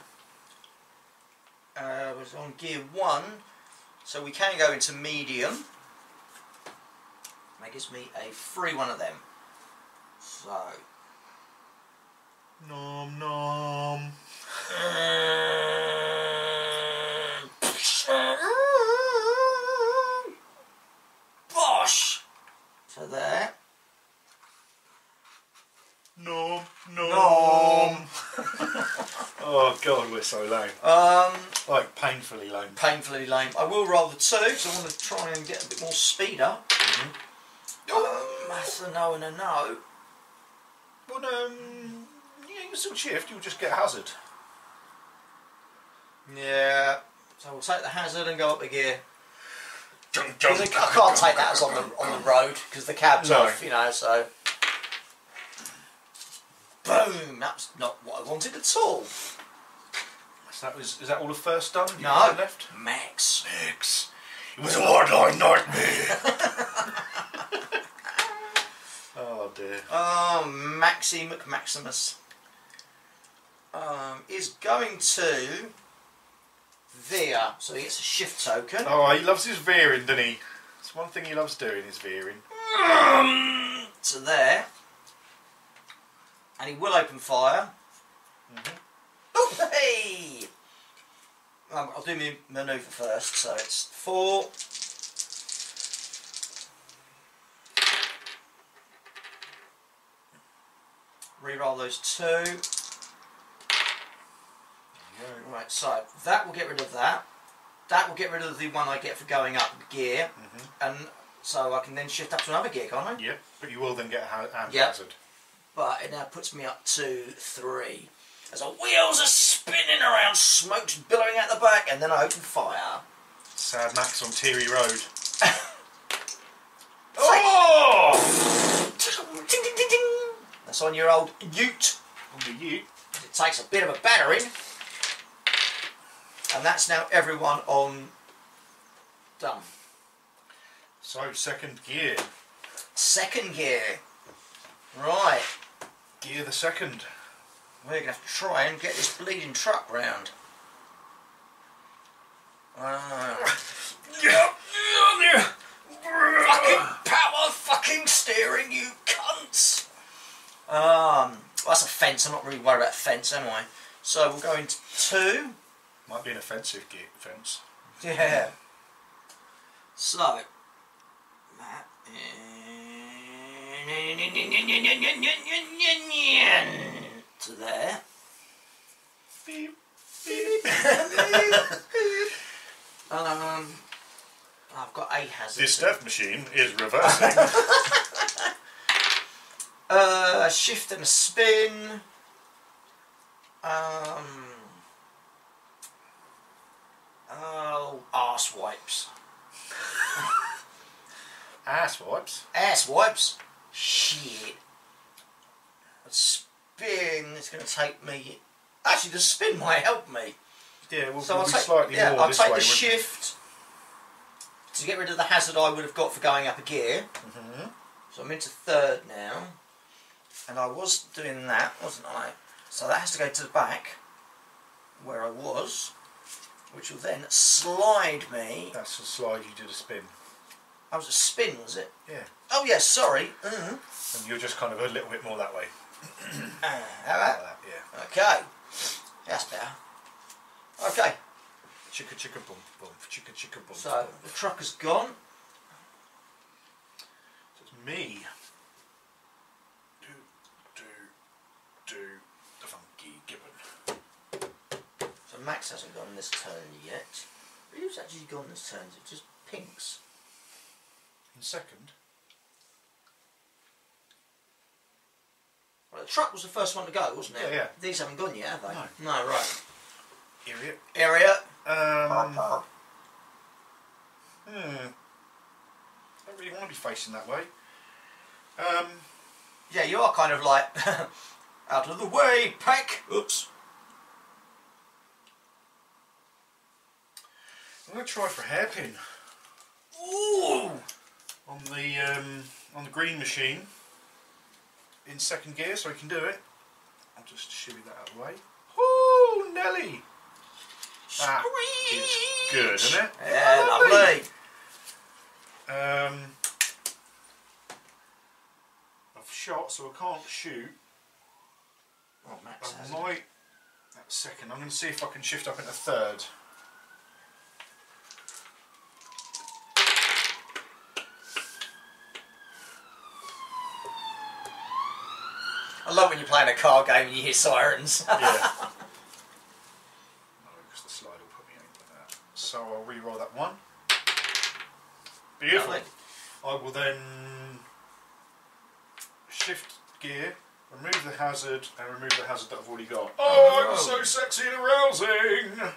Uh, was on gear one, so we can go into medium. That gives me a free one of them. So. Nom nom. *laughs* So there. Nom. Nom. *laughs* oh god, we're so lame. Um, Like painfully lame. painfully lame. I will roll the two, so I want to try and get a bit more speed up. Um, that's a no and a no. Well, um, yeah, you can still shift. You'll just get hazard. Yeah. So we'll take the hazard and go up a gear. Jump, 'Cause I I can't take that as on the on the road because the cab's No. off, you know. So. Boom! That's not what I wanted at all. So that was. Is that all the first done? You No. got left. Max. Six. It was a hard nightmare. *laughs* oh dear. Oh, Maxi McMaximus um, is going to veer, so he gets a shift token. Oh, he loves his veering, doesn't he? It's one thing he loves doing is veering. to there, and he will open fire. Mhm. Oh, hey! Um, I'll do my manoeuvre first, so it's four. Reroll those two. Right, so that will get rid of that. That will get rid of the one I get for going up gear, Mhm. and so I can then shift up to another gear, can't I? Yep. But you will then get a ha- hand Yep. hazard. But it now puts me up to three. As the wheels are spinning around, smoke's billowing out the back, and then I open fire. Sad Max on Teary Road. *laughs* Oh! Ding, ding, ding, ding. That's on your old Ute. Under you. It takes a bit of a battering. And that's now everyone on done. So second gear. Second gear. Right. Gear the second. We're gonna have to try and get this bleeding truck round. Yep. fucking power fucking steering, you cunts! Um, well, that's a fence. I'm not really worried about a fence, am I? So we'll go into two. Might be an offensive gear fence. Yeah. So that to there. *laughs* Beep. Um, I've got a hazard. This step machine is reversing. *laughs* Uh, a shift and a spin. Um. Oh, arse wipes. Ass wipes. Ass wipes. Shit. A spin is going to take me. Actually, the spin might help me. Yeah, we'll, So we'll I'll take, slightly yeah, more I'll this take way. the shift to get rid of the hazard I would have got for going up a gear. Mhm. So I'm into third now, and I was doing that, wasn't I? So that has to go to the back, where I was, which will then slide me. That's the slide you did a spin. That was a spin, was it? Yeah. Oh yes, sorry. Mm. And you're just kind of a little bit more that way. *clears throat* Ah, how Like about- that, yeah. Okay, that's better. Okay, Chicka chicka boom boom. Chicka chicka boom. so the truck has gone. So it's me. Do, do, do the funky gibbon. So Max hasn't gone this turn yet. Who's actually gone this turn? Is it just Pinks? In second. Well, the truck was the first one to go, wasn't it? Yeah, yeah. These haven't gone yet, have they? No. No, right. Idiot. Area. Um, hmm. Don't really want to be facing that way. Um, Yeah, you are kind of like *laughs* out of the way, pack. Oops. I'm going to try for a hairpin Ooh. on the um, on the green machine in second gear, so I can do it. I'll just shimmy that out of the way. Woo, Nelly! That is good, isn't it? Yeah, lovely. Um, I've shot, so I can't shoot. Oh, Max I has it. might. That second. I'm going to see if I can shift up into third. I love when you're playing a car game and you hear sirens. Yeah. no, because the slide will put me into that. So I'll re-roll that one. Beautiful. Lovely. I will then shift gear, remove the hazard, and remove the hazard that I've already got. Oh, I'm so sexy and arousing!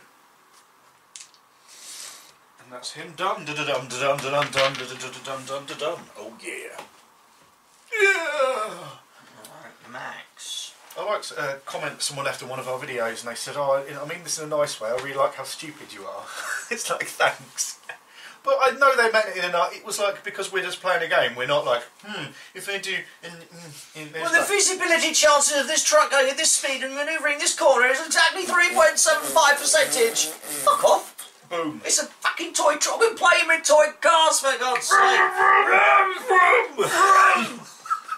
And that's him done. Da da dum da dum da dum dum da da da dum dum da dum. Oh yeah. Yeah. Max. I liked a comment someone left in one of our videos, and they said, "Oh, I mean this in a nice way. I really like how stupid you are." *laughs* it's like thanks, but I know they meant it in a. It was like because we're just playing a game. We're not like, hmm, if they do. In, in, in, Well, the feasibility chances of this truck going at this speed and manoeuvring this corner is exactly 3.75 percentage. Fuck off. boom. It's a fucking toy truck. We're playing with toy cars, for God's sake.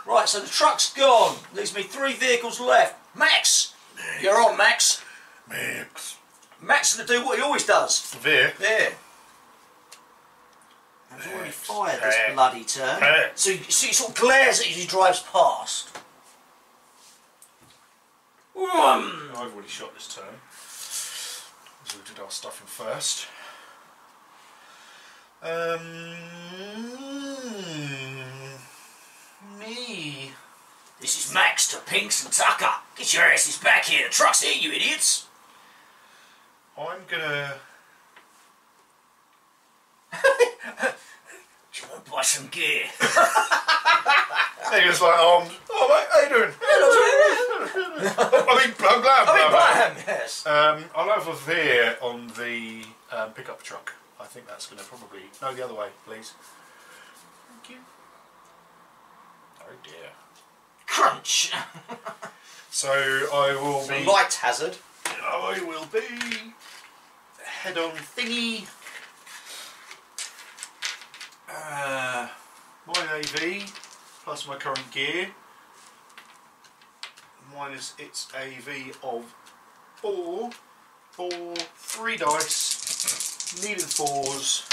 Right, so the truck's gone. Leaves me three vehicles left. Max! You're on, Max. Mix. Max is going to do what he always does. Veer. There. I've already fired this Hey. bloody turn. Hey. So, see, he sort of glares at you as he drives past. Um, I've already shot this turn. So we did our stuffing first. Um, me. This is Max to Pinks and Tucker. Get your asses back here. The truck's here, you idiots. I'm gonna. Do you want to buy some gear? *laughs* They're just like, um, oh mate, how you doing? *laughs* I mean, blam blam. I mean, blam, yes. Um, I'll have a veer on the um, pickup truck. I think that's going to probably no the other way, please. Thank you. Oh dear. Crunch. *laughs* So I will be. Light hazard. I will be head on thingy. Uh, my AV plus my current gear minus its AV of four, four, three dice, needed fours.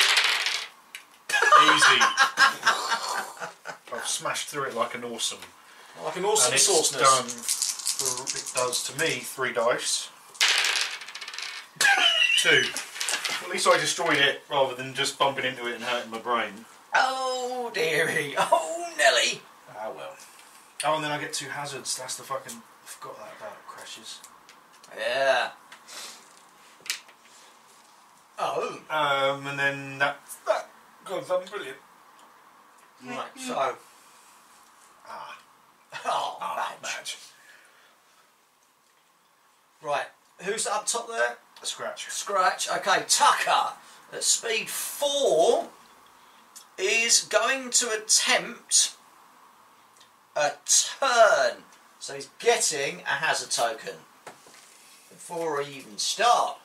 *laughs* Easy. I've smashed through it like an awesome. Like an awesome and it's done. It does to me three dice. *laughs* Two. At least I destroyed it rather than just bumping into it and hurting my brain. Oh dearie. Oh Nelly. Ah well. Oh, and then I get two hazards. That's the fucking. I forgot that about crashes. Yeah. Oh. Um, and then that. That. God, that's brilliant. Right. So. Ah. Oh, oh badge. badge. Right. Who's up top there? Scratch. Scratch. Okay, Tucker at speed four is going to attempt a turn. So he's getting a hazard token before I even start.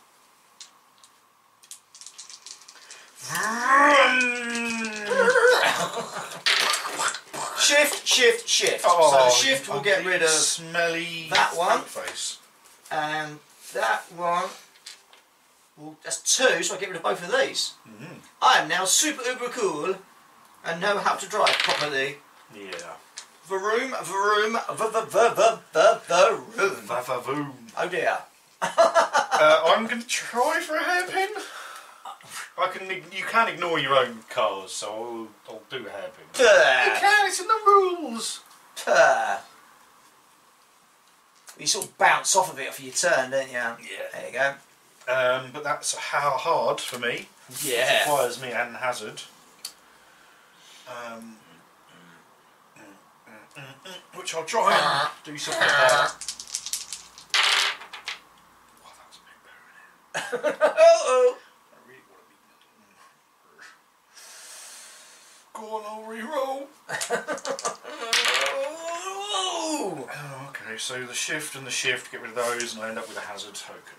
*laughs* Shift, shift, shift. so the shift will get rid of smelly that one. face. and that one. Well, that's two, so I get rid of both of these. Mhm. I am now super uber cool and know how to drive properly. Yeah. Vroom, vroom, v v v v v vroom. Vavavoom. Oh dear. *laughs* uh, I'm going to try for a hairpin. I can. You can ignore your own cars, so I'll, I'll do a hairpin. You can. It's in the rules. puh. You sort of bounce off of it for your turn, don't you? Yeah. There you go. Um, but that's how hard for me. It Yeah. requires me and hazard. Um, which I'll try and do something about. Oh, that was a bit better. *laughs* Uh-oh. I really want to be. Go on, I'll re-roll. *laughs* Oh. Okay, so the shift and the shift, get rid of those, and I end up with a hazard token.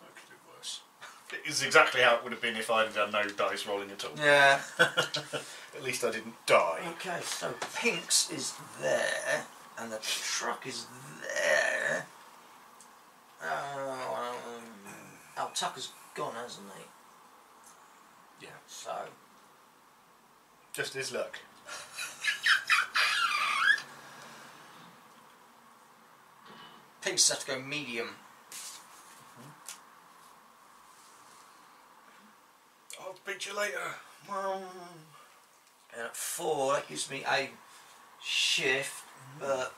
That could be worse. *laughs* It is exactly how it would have been if I had done no dice rolling at all. Yeah. *laughs* At least I didn't die. Okay, so Pink's is there, and the truck is there. Um, oh, Tucker's gone, hasn't he? Yeah. So, Just his luck. Pink's have to go medium. I'll speak to you later. And at four, that gives me a shift, but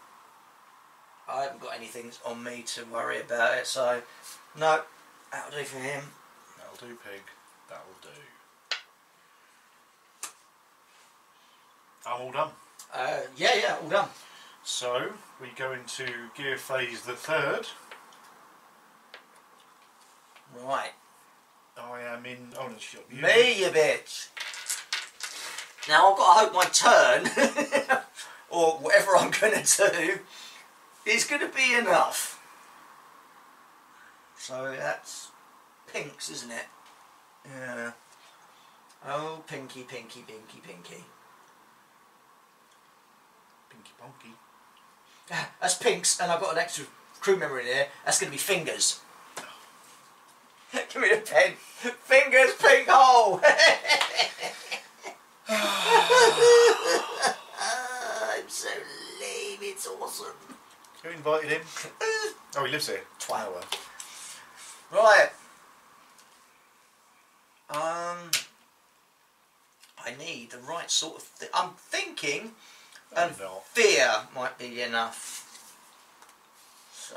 I haven't got anything on me to worry about it, so no, that'll do for him. that'll do, pig. That'll do. I'm all done. Uh, yeah, yeah, all done. So we go into gear phase the third. Right. I am in. Oh, no, you. Me, you bitch. Now I've got to hope my turn, *laughs* or whatever I'm going to do, is going to be enough. So that's pinks, isn't it? Yeah. Oh, pinky, pinky, pinky, pinky. Pinky Ponky. Ah, That's pinks, and I've got an extra crew member in here. That's going to be fingers. *laughs* Give me the pen. Fingers, pink hole. *laughs* *sighs* I'm so lame. It's awesome. Who invited him? *laughs* Oh, he lives here. Twat. Right. Um, I need the right sort of. Th- I'm thinking, and fear might be enough. So.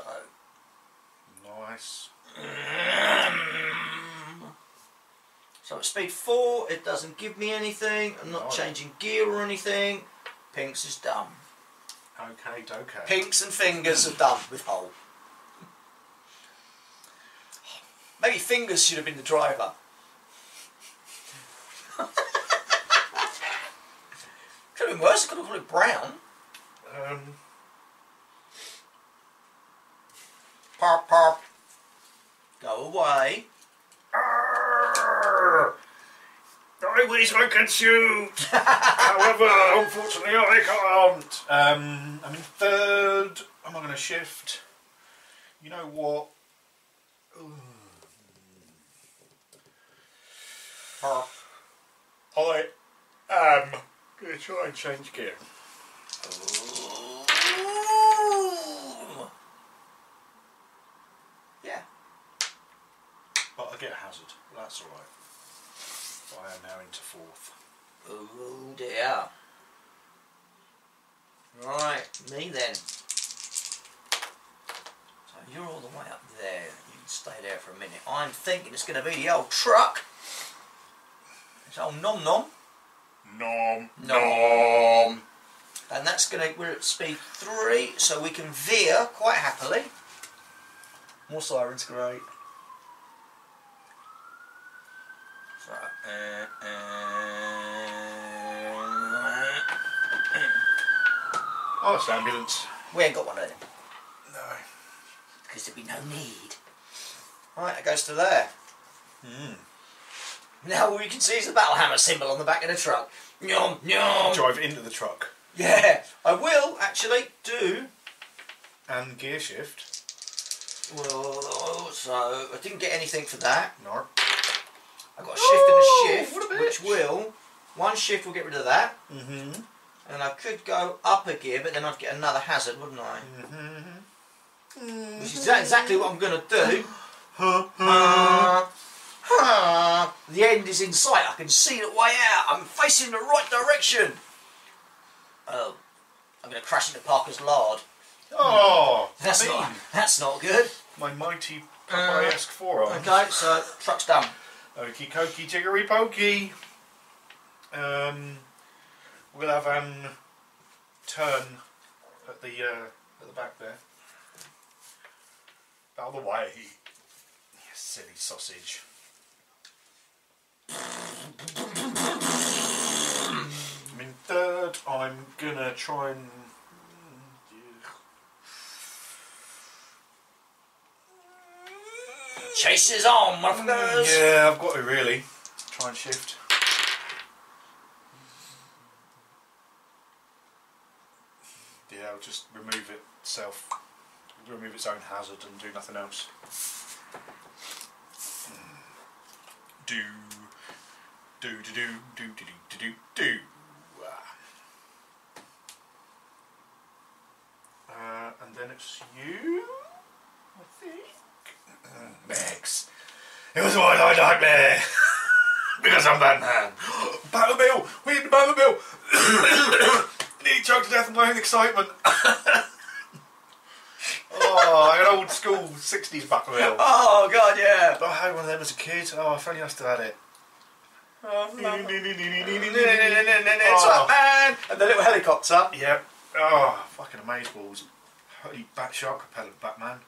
Nice. *clears throat* So at speed 4, it doesn't give me anything. I'm not No. changing gear or anything. Pinks is done. Okay, okay. Pinks and fingers are done with hole. Maybe fingers should have been the driver. *laughs* could have been worse. I could have called it brown. Um, Pop, pop. Go away. Arrgh! I wish I could shoot. *laughs* However, unfortunately, I can't. Um, I'm in third. Am I going to shift? You know what? I am going to try and change gear. Ooh. Yeah. But I get a hazard. That's alright. I am now into fourth. Oh dear. Right, me then. So you're all the way up there. You can stay there for a minute. I'm thinking it's going to be the old truck. It's old Nom Nom. Nom. Nom. And that's going to, we're at speed 3, so we can veer quite happily. More sirens, great. So, uh, uh, Oh, it's the ambulance. we ain't got one of them, No. because there'd be no need. Right, it goes to there. Mm. Now all you can see is the Battlehammer symbol on the back of the truck. Yum, yum. Drive into the truck. Yeah, I will actually do And gear shift. Well, so I didn't get anything for that. No. I got a shift and a Oh, shift, a which will one shift will get rid of that, Mm-hmm. and I could go up a gear, but then I'd get another hazard, wouldn't I? Mm-hmm. Which is exactly what I'm going to do. *gasps* Uh, The end is in sight. I can see the way out. I'm facing the right direction. Oh, I'm going to crash into Parker's lard. oh, That's mean. not. That's not good. My mighty Popeye-esque forearm. Okay, so truck's done. Okie dokie, jiggery pokey. Um, we'll have an turn at the uh, at the back there. Out of the way, you silly sausage. I'm in third. I'm gonna try and. Chases on, motherfuckers. Yeah, I've got to really try and shift. Yeah, I'll just remove it itself, remove its own hazard and do nothing else. Do, do, do, do, do, do, do, do, do. Uh, and then it's you, I think. Max. It was a one-eyed nightmare. because I'm Batman. *gasps* Batmobile! We in the Batmobile! *coughs* Nearly choked to death in my own excitement. *laughs* oh, an old school 60s Batmobile. Oh god, yeah. I had one of them as a kid. Oh, if only I still had it. It's Oh. like, man, and the little helicopter. Yep. Oh, fucking amazeballs. Holy bat shark repellent Batman.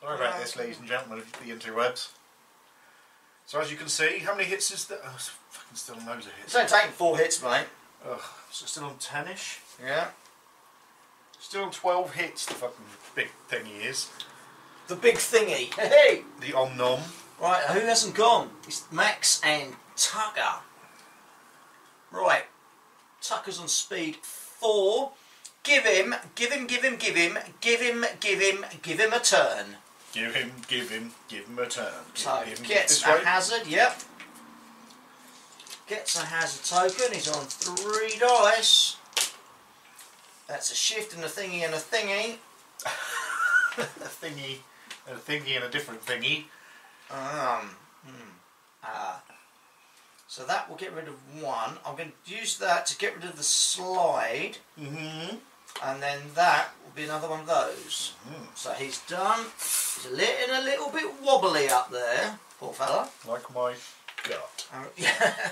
Sorry about this, ladies and gentlemen of the interwebs. So as you can see, how many hits is that? Oh, it's fucking still loads of It's hits. only taking four hits, mate. Ugh, so still on 10ish? Yeah. Still 12 hits, the fucking big thingy is. The big thingy. Hey. The Om Nom. Right, who hasn't gone? It's Max and Tucker. Right. Tucker's on speed four. Give him, give him, give him, give him, give him, give him, give him a turn. Give him, give him, give him a turn. Give So him gets a way. hazard, yep. Gets a hazard token, he's on three dice. That's a shift and a thingy and a thingy. *laughs* a thingy, a thingy and a different thingy. Um, hmm. Ah. So that will get rid of one. I'm going to use that to get rid of the slide, Mm-hmm. and then that will be another one of those. Mhm. So he's done. He's a little, a little bit wobbly up there, poor fella. Like my gut. Uh, *laughs* yeah.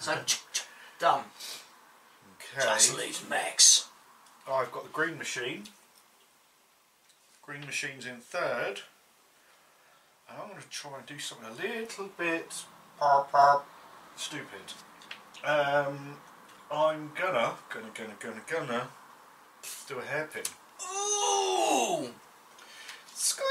so *laughs* done. Okay. Just leaves Max. I've got the green machine. Green machine's in third. And I'm going to try and do something a little bit stupid. Um, I'm gonna, gonna, gonna, gonna, gonna do a hairpin. Ooh! Screech!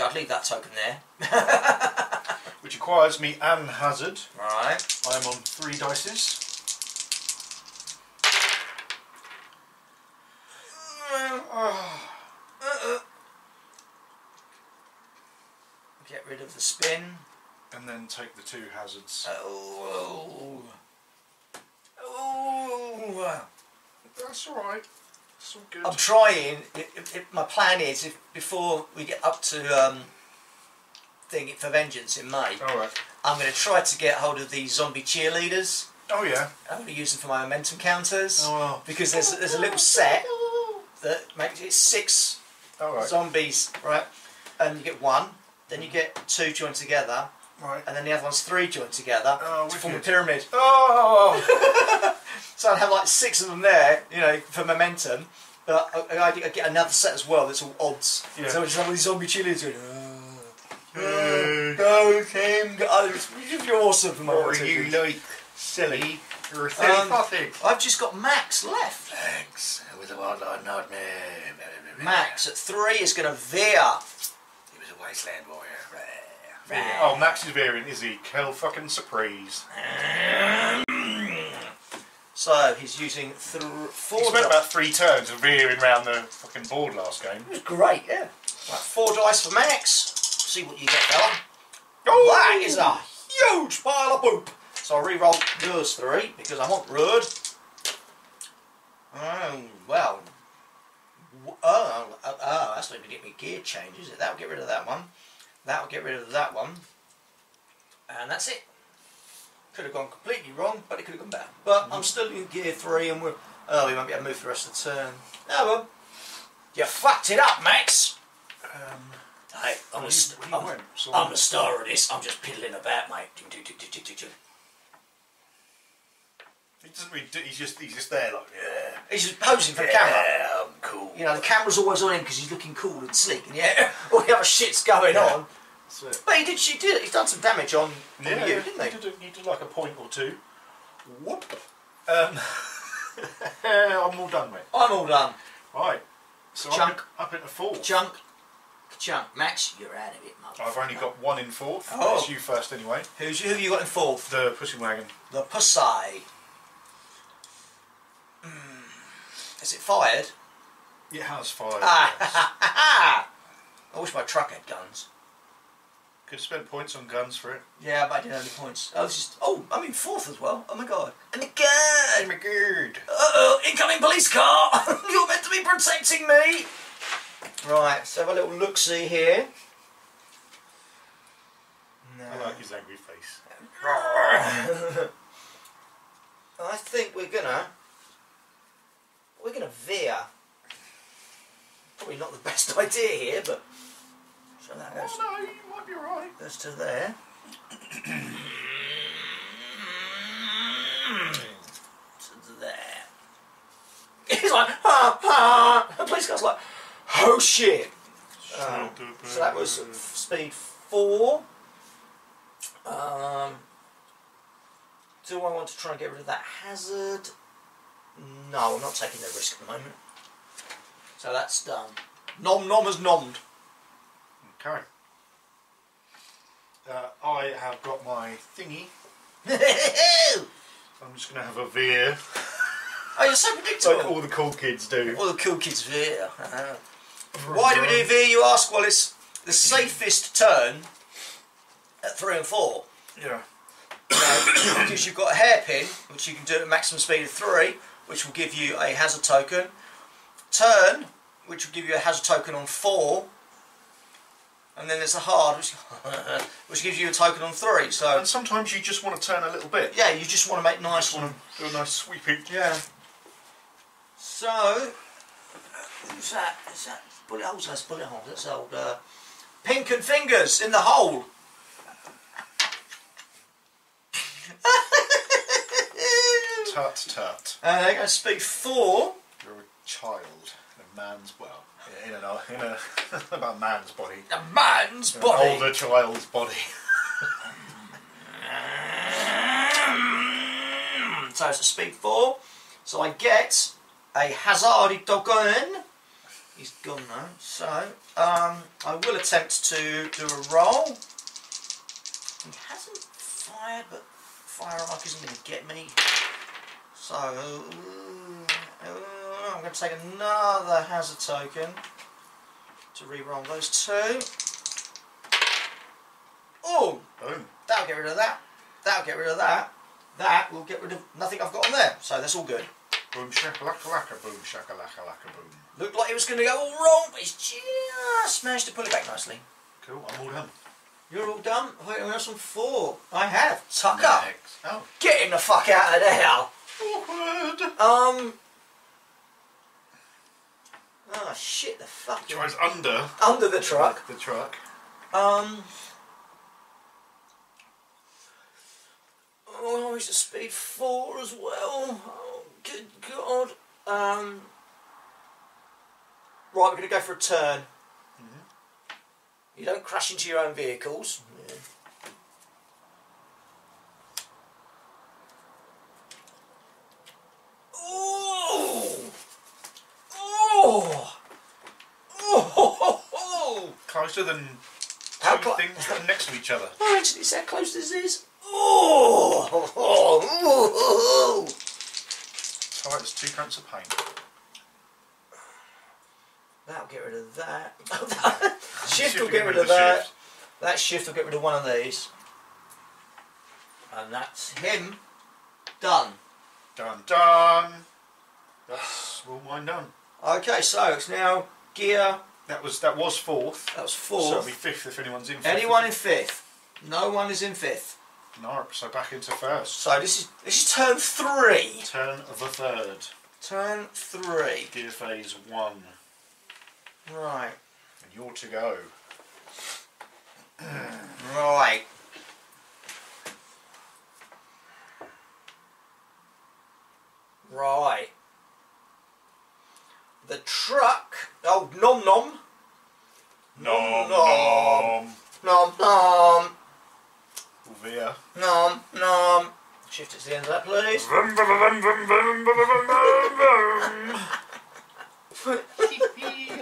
I'd leave that token there. *laughs* Which requires me an hazard. Right. I am on three dices. Oh, *sighs* Get rid of the spin. and then take the two hazards. Oh. Oh. That's alright. It's all good. I'm trying. It, it, it- my plan is if before we get up to um, thing for vengeance in May, All right. I'm going to try to get hold of these zombie cheerleaders. Oh yeah. I'm going to use them for my momentum counters Oh. because there's there's a little set that makes it six All right. zombies, right? And you get one, then you mm. get two joined together, right. and then the other one's three joined together Oh, to form a pyramid. Oh. *laughs* So I'd have like six of them there, you know, for momentum. But I, I, I get another set as well that's all odds. Yeah. So I just have all these zombie cheerleaders going, "Oh, go go. Oh, you're awesome for my are you like? Silly. You're a Um, puppy. I've just got Max left. Thanks. with was a wild nightmare. Max at three is going to veer. He was a wasteland warrior. Oh, Max is variant, is he? Kel fucking surprise. So he's using th- four. He spent di- about three turns of veering around the fucking board last game. It was great, yeah. Right, four dice for Max. See what you get, fella. That is a huge pile of poop. So I'll re-roll yours three because I want Rudd. Oh, well. Oh, oh, oh, that's not going to get me gear change, is it? That'll get rid of that one. That'll get rid of that one. And that's it. Could have gone completely wrong, but it could have gone better. But I'm still in gear three and we're... Oh, we won't be able to move for the rest of the turn. Oh, well. You fucked it up, Max. Um, Hey, I'm, Well, the, st- you- well, you I'm, I'm the star of this. I'm just piddling about, mate. He doesn't really do, he's just he's just there like yeah. He's just posing for the camera. Yeah, I'm cool. You know, the camera's always on him because he's looking cool and sleek, and yeah, *laughs* all the other shit's going Yeah. on. But he did, she did. He's done some damage on, on Yeah, you, didn't he? He did, he did like a point or two. Whoop. *laughs* Um, I'm all done, mate. I'm all done. Right. So Chunk. I'm up into four. Chunk, chunk. Max, you're out of it, mate. I've only got one in fourth. Oh. That's you first anyway. Who's who have you got in fourth? The pussy wagon. The Pussy. *sighs* Mm. Is it fired? It has fired. Ah, yes. I wish my truck had guns. Could spend points on guns for it. Yeah, but I didn't have any points. I was just. Oh, I'm in fourth as well. Oh my god. And a gun! my god. Uh oh, incoming police car! *laughs* You're meant to be protecting me! Right, so have a little look see here. No. I like his angry face. *laughs* I think we're gonna. We're gonna veer. Probably not the best *laughs* idea here, but. So that goes, Oh no, you might be right. goes to there. to there. He's like, ha ha! The police car's like, oh shit! Um, so that was speed four. Um, do I want to try and get rid of that hazard? No, I'm not taking the risk at the moment. So that's done. Nom nom has nommed. Okay. Uh, I have got my thingy. *laughs* I'm just going to have a veer, Oh, you're so predictable. like all the cool kids do. All the cool kids veer. Why do we do veer, you ask? Well, it's the safest turn at three and four. Yeah. *coughs* Because *coughs* you've got a hairpin, which you can do at maximum speed of three, which will give you a hazard token. Turn, which will give you a hazard token on four. And then there's a hard, which, *laughs* which gives you a token on three. So, And sometimes you just want to turn a little bit. yeah, you just want to make nice Just one. want to do a nice sweeping. Yeah. So, who's that? Is that bullet holes? That's bullet holes. That's old uh, pink and fingers in the hole. *laughs* Tut tut. and they're going to speed four. You're a child in a man's well, in a in a *laughs* about man's body, A man's an body. older child's body. *laughs* So it's a speed four. So I get a hazardy token. He's gone now. So um, I will attempt to do a roll. He hasn't fired, but fire arc isn't going to get me. So uh, I'm going to take another hazard token to re-roll those two. Oh, Boom. That'll get rid of that. That'll get rid of that. That will get rid of nothing I've got on there. So that's all good. Boom shakalaka laka boom shakalaka laka boom. Looked like it was going to go all wrong, but he's just managed to pull it back nicely. Cool, I'm all done. You're all done? Wait, anyone else on four? I have. Tucker. Next. Oh. Get him the fuck out of there. Awkward. Um. Oh shit! The fuck. Tries under Under the truck. the truck. Um. Oh, he's a speed four as well. Oh, good god. Um. Right, we're gonna go for a turn. You don't crash into your own vehicles. Oh! Oh! Oh! Oh! Closer than How two things that are next to each other. Oh, actually, it's how close this is. Oh! Oh! oh, oh. Tight as two coats of paint. That'll get rid of that. *laughs* shift will Shift get will rid get of that. shift. That shift will get rid of one of these. And that's him done. Done, done. That's all mine done. Okay, so it's now gear. That was that was fourth. That was So it'll be fifth if anyone's in. Fifth. Anyone in fifth? No one is in fifth. No, so back into first. So this is this is turn three. Turn of the third. Turn three. Gear phase one. Right. And you're to go. *clears throat* Right. Right. The truck. Oh, nom nom. Nom nom. Nom nom. Via. Nom nom. Shift it to the end of that, please. Vroom, vroom, vroom, vroom, vroom, vroom, vroom, vroom.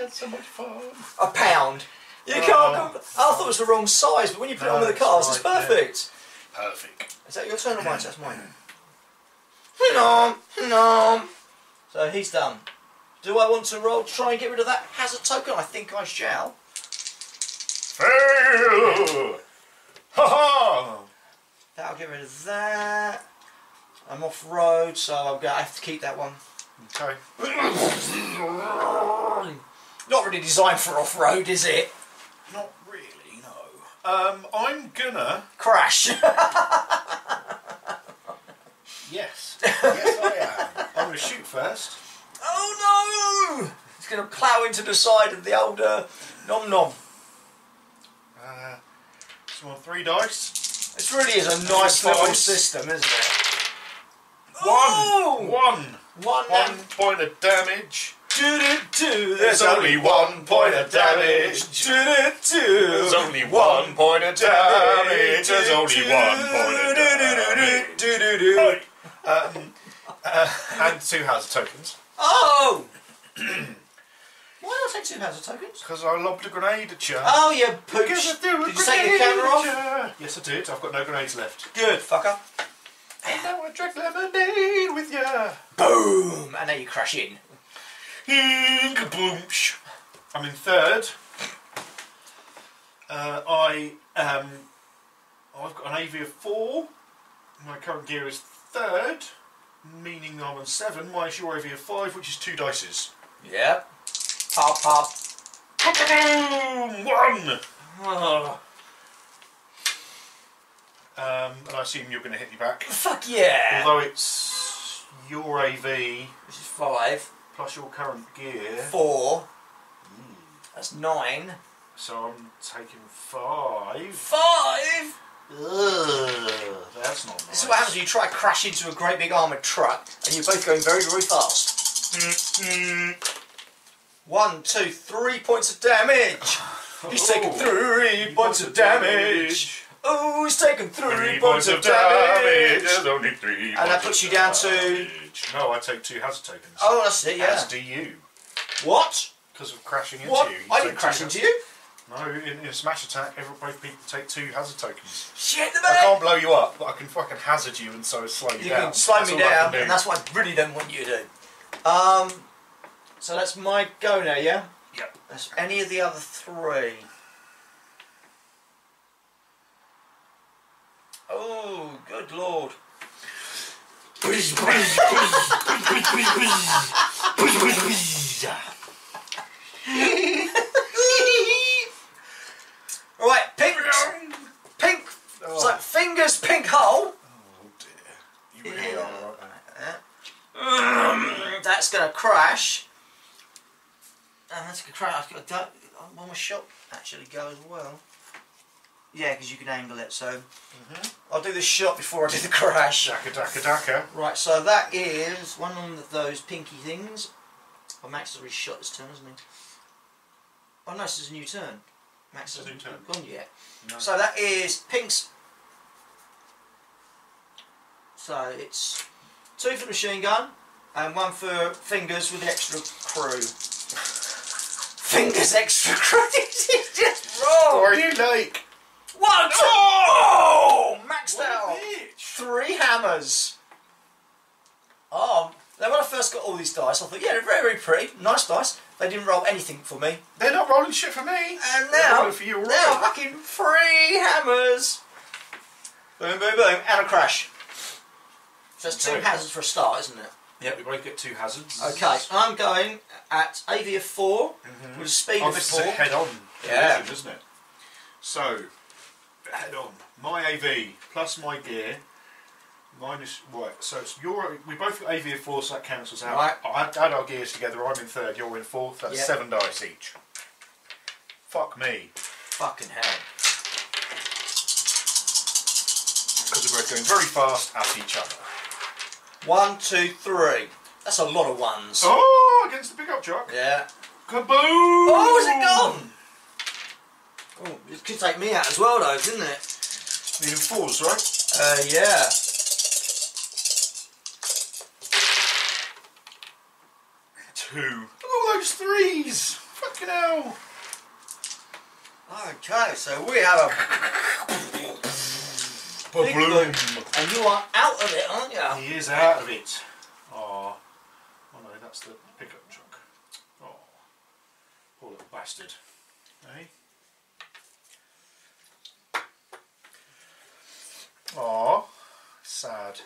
had so much fun. A pound. You can't. Oh. I thought it was the wrong size, but when you put it on with the cars, it's perfect. Perfect. Is that your turn or mine? That's mine. Nom nom. So he's done. Do I want to roll? Try and get rid of that hazard token? I think I shall. Fail! Ha ha! That'll get rid of that. I'm off road, so I'm have to keep that one. Okay. *coughs* Not really designed for off road, is it? Not really, no. Um, I'm gonna. Crash. *laughs* Yes. Yes, I am. I'm gonna shoot first. Oh no! It's gonna plough into the side of the old uh, nom nom. Uh, so on three dice. This really is a nice Nice. little system, isn't it? One. Oh! One. One. One point of damage. Do do do. There's only one point of damage. Do do do. There's only one point of damage. There's only one point of damage. Do do do. Um, uh, and two hazard tokens. Oh! *clears throat* Why did I take two hazard tokens? Because I lobbed a grenade at you. Oh, you pooch. Because I threw a Did you take your camera off? Yes, I did. I've got no grenades left. Good, fucker. And now I drank lemonade with you. Boom! And now you crash in. Boomsh. I'm in third. Uh, I um, I've got an AV of four. My current gear is third, meaning I'm on seven. My sure AV of five, which is two dices. Yep. Pop, pop. Boom! One. Oh, *sighs* Um, and I assume you're going to hit me back. fuck yeah! Although it's your AV This is five. plus your current gear, Four. That's nine. so I'm taking five. Five? Ugh, that's not nice. This is what happens when you try to crash into a great big armoured truck and you're both going very, very fast. Mm-hmm. One, two, three points of damage. He's taken three points of damage. Oh, he's taken three, points of damage. There's only three. And that puts you down to. No, I take two hazard tokens. Oh, that's it, yeah. As do you. What? Because of crashing into What? you. you I didn't crash into you. No, in, in a smash attack, every both people take two hazard tokens. Shit the I can't blow you up, but I can fucking hazard you and so slow you, You down. can slow That's me down, do. and that's what I really don't want you to do. Um, so that's my go now, yeah? Yep. That's any of the other three. Oh, good lord. Right, pink, pink. Oh. It's like fingers, pink hole. Oh dear. You really are, aren't you? Mm, That's gonna crash. And that's gonna crash. I've got to, will my shot actually go as well? Yeah, because you can angle it. So I'll do the shot before I do the crash. Daka daka daka. Right, so that is one of those pinky things. Well, Max has already shot his turn, hasn't he? Oh no, this is a new turn. Max It's a new hasn't turn. gone yet. No. So that is pinks. So it's two for machine gun and one for fingers with the extra crew. *laughs* fingers extra crew. *laughs* This is just wrong. What are you like? One, two, oh, maxed What out. Three hammers. Oh, now when I first got all these dice, I thought, yeah, they're very, very pretty, nice dice. They didn't roll anything for me. They're not rolling shit for me. And now, for you, all now right. fucking three hammers. Boom, boom, boom, and a crash. So it's two Okay. hazards for a start, isn't it? Yep, we both get two hazards. Okay, I'm going at AV of 4 Mhm. with a speed Oh, of this 4. is a head-on Yeah. isn't it? So, head-on. My AV plus my gear minus right. So it's your. We both got AV of four, so that cancels out. Right. I add our gears together. I'm in third. You're in fourth. That's Yep. seven dice each. Fuck me, Fucking hell. because we're both going very fast at each other. One, two, three. That's a lot of ones. Oh, against the pickup truck. Yeah. Kaboom! Oh, is it gone? Oh, it could take me out as well, though, couldn't it? Needing fours, right? Uh, yeah. Two. Look at all those threes. Fucking hell. Okay, so we have a big boom, and you are out of it, aren't you? He is out of it. Oh, oh no, that's the pickup truck. Oh, poor little bastard. Eh? Oh, sad.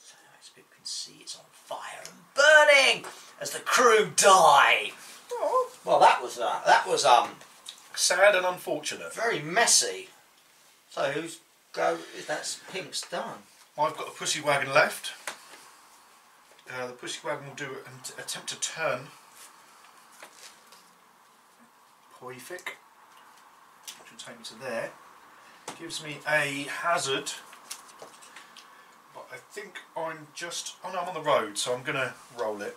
So as people can see, it's on fire and burning as the crew die. Oh, Well, that was uh, that was um sad and unfortunate. very messy. So who's go? Is that's Pink's done. I've got the pussy wagon left. Uh, the pussy wagon will do an attempt to turn. Perfect. Which will take me to there. Gives me a hazard. I think I'm just. Oh no, I'm on the road, so I'm going to roll it.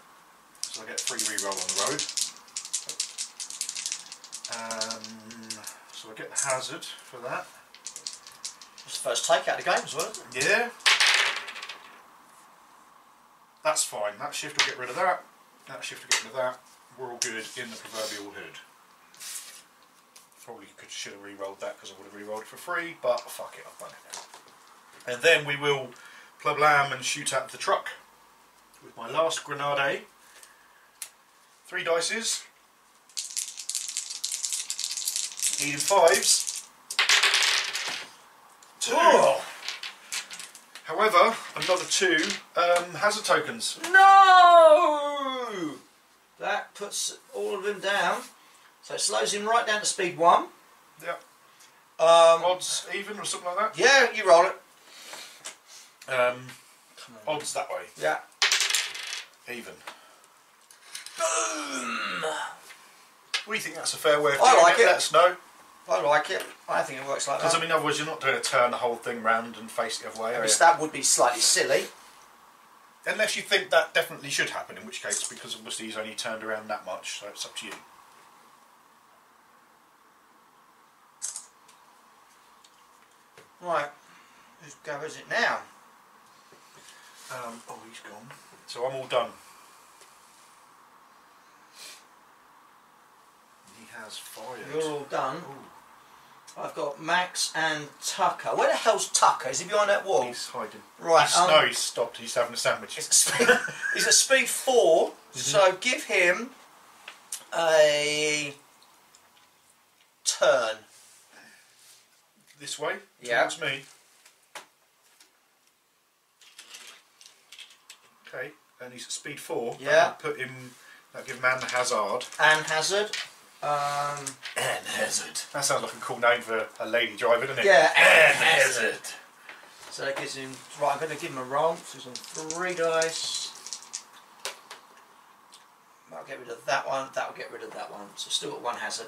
So I get a free reroll on the road. Um, so I get the hazard for that. It's the first take out of the game as well. Yeah. That's fine. That shift will get rid of that. That shift will get rid of that. We're all good in the proverbial hood. Probably could should have re-rolled that because I would have re-rolled it for free, but fuck it, I've done it now. And then we will plablam and shoot at the truck with my last grenade. Three dices. Needing fives. Two. However, another two um, hazard tokens. no! That puts all of them down. So it slows him right down to speed one. Yep. Um, Odds even or something like that? yeah, you roll it. Um, odds that way. Yeah. Even. Boom! We think that's a fair way of I like it. Let us know. I like it. I think it works like that. Because. I mean, otherwise you're not doing a turn the whole thing round and face the other way? Because that would be slightly silly. Unless you think that definitely should happen, in which case, because obviously he's only turned around that much, so it's up to you. Right. Whose go is it now? Um, oh, he's gone. So I'm all done. He has fired. You're all done. Ooh, I've got Max and Tucker. Where the hell's Tucker? Is he behind that wall? he's hiding. Right, He's, um, no, he's stopped. He's having a sandwich. He's at speed, he's at speed 4 *laughs* so give him a turn. This way, Yeah. towards me. Okay, and he's at speed four. Yeah. would put him. That give man the hazard. Anne Hazard. Um, Anne Hazard. That sounds like a cool name for a lady driver, doesn't it? yeah, Anne Anne Hazard. Hazard. So that gives him. Right, I'm going to give him a roll. So he's on three dice. I'll get rid of that one. That'll get rid of that one. So still got one hazard,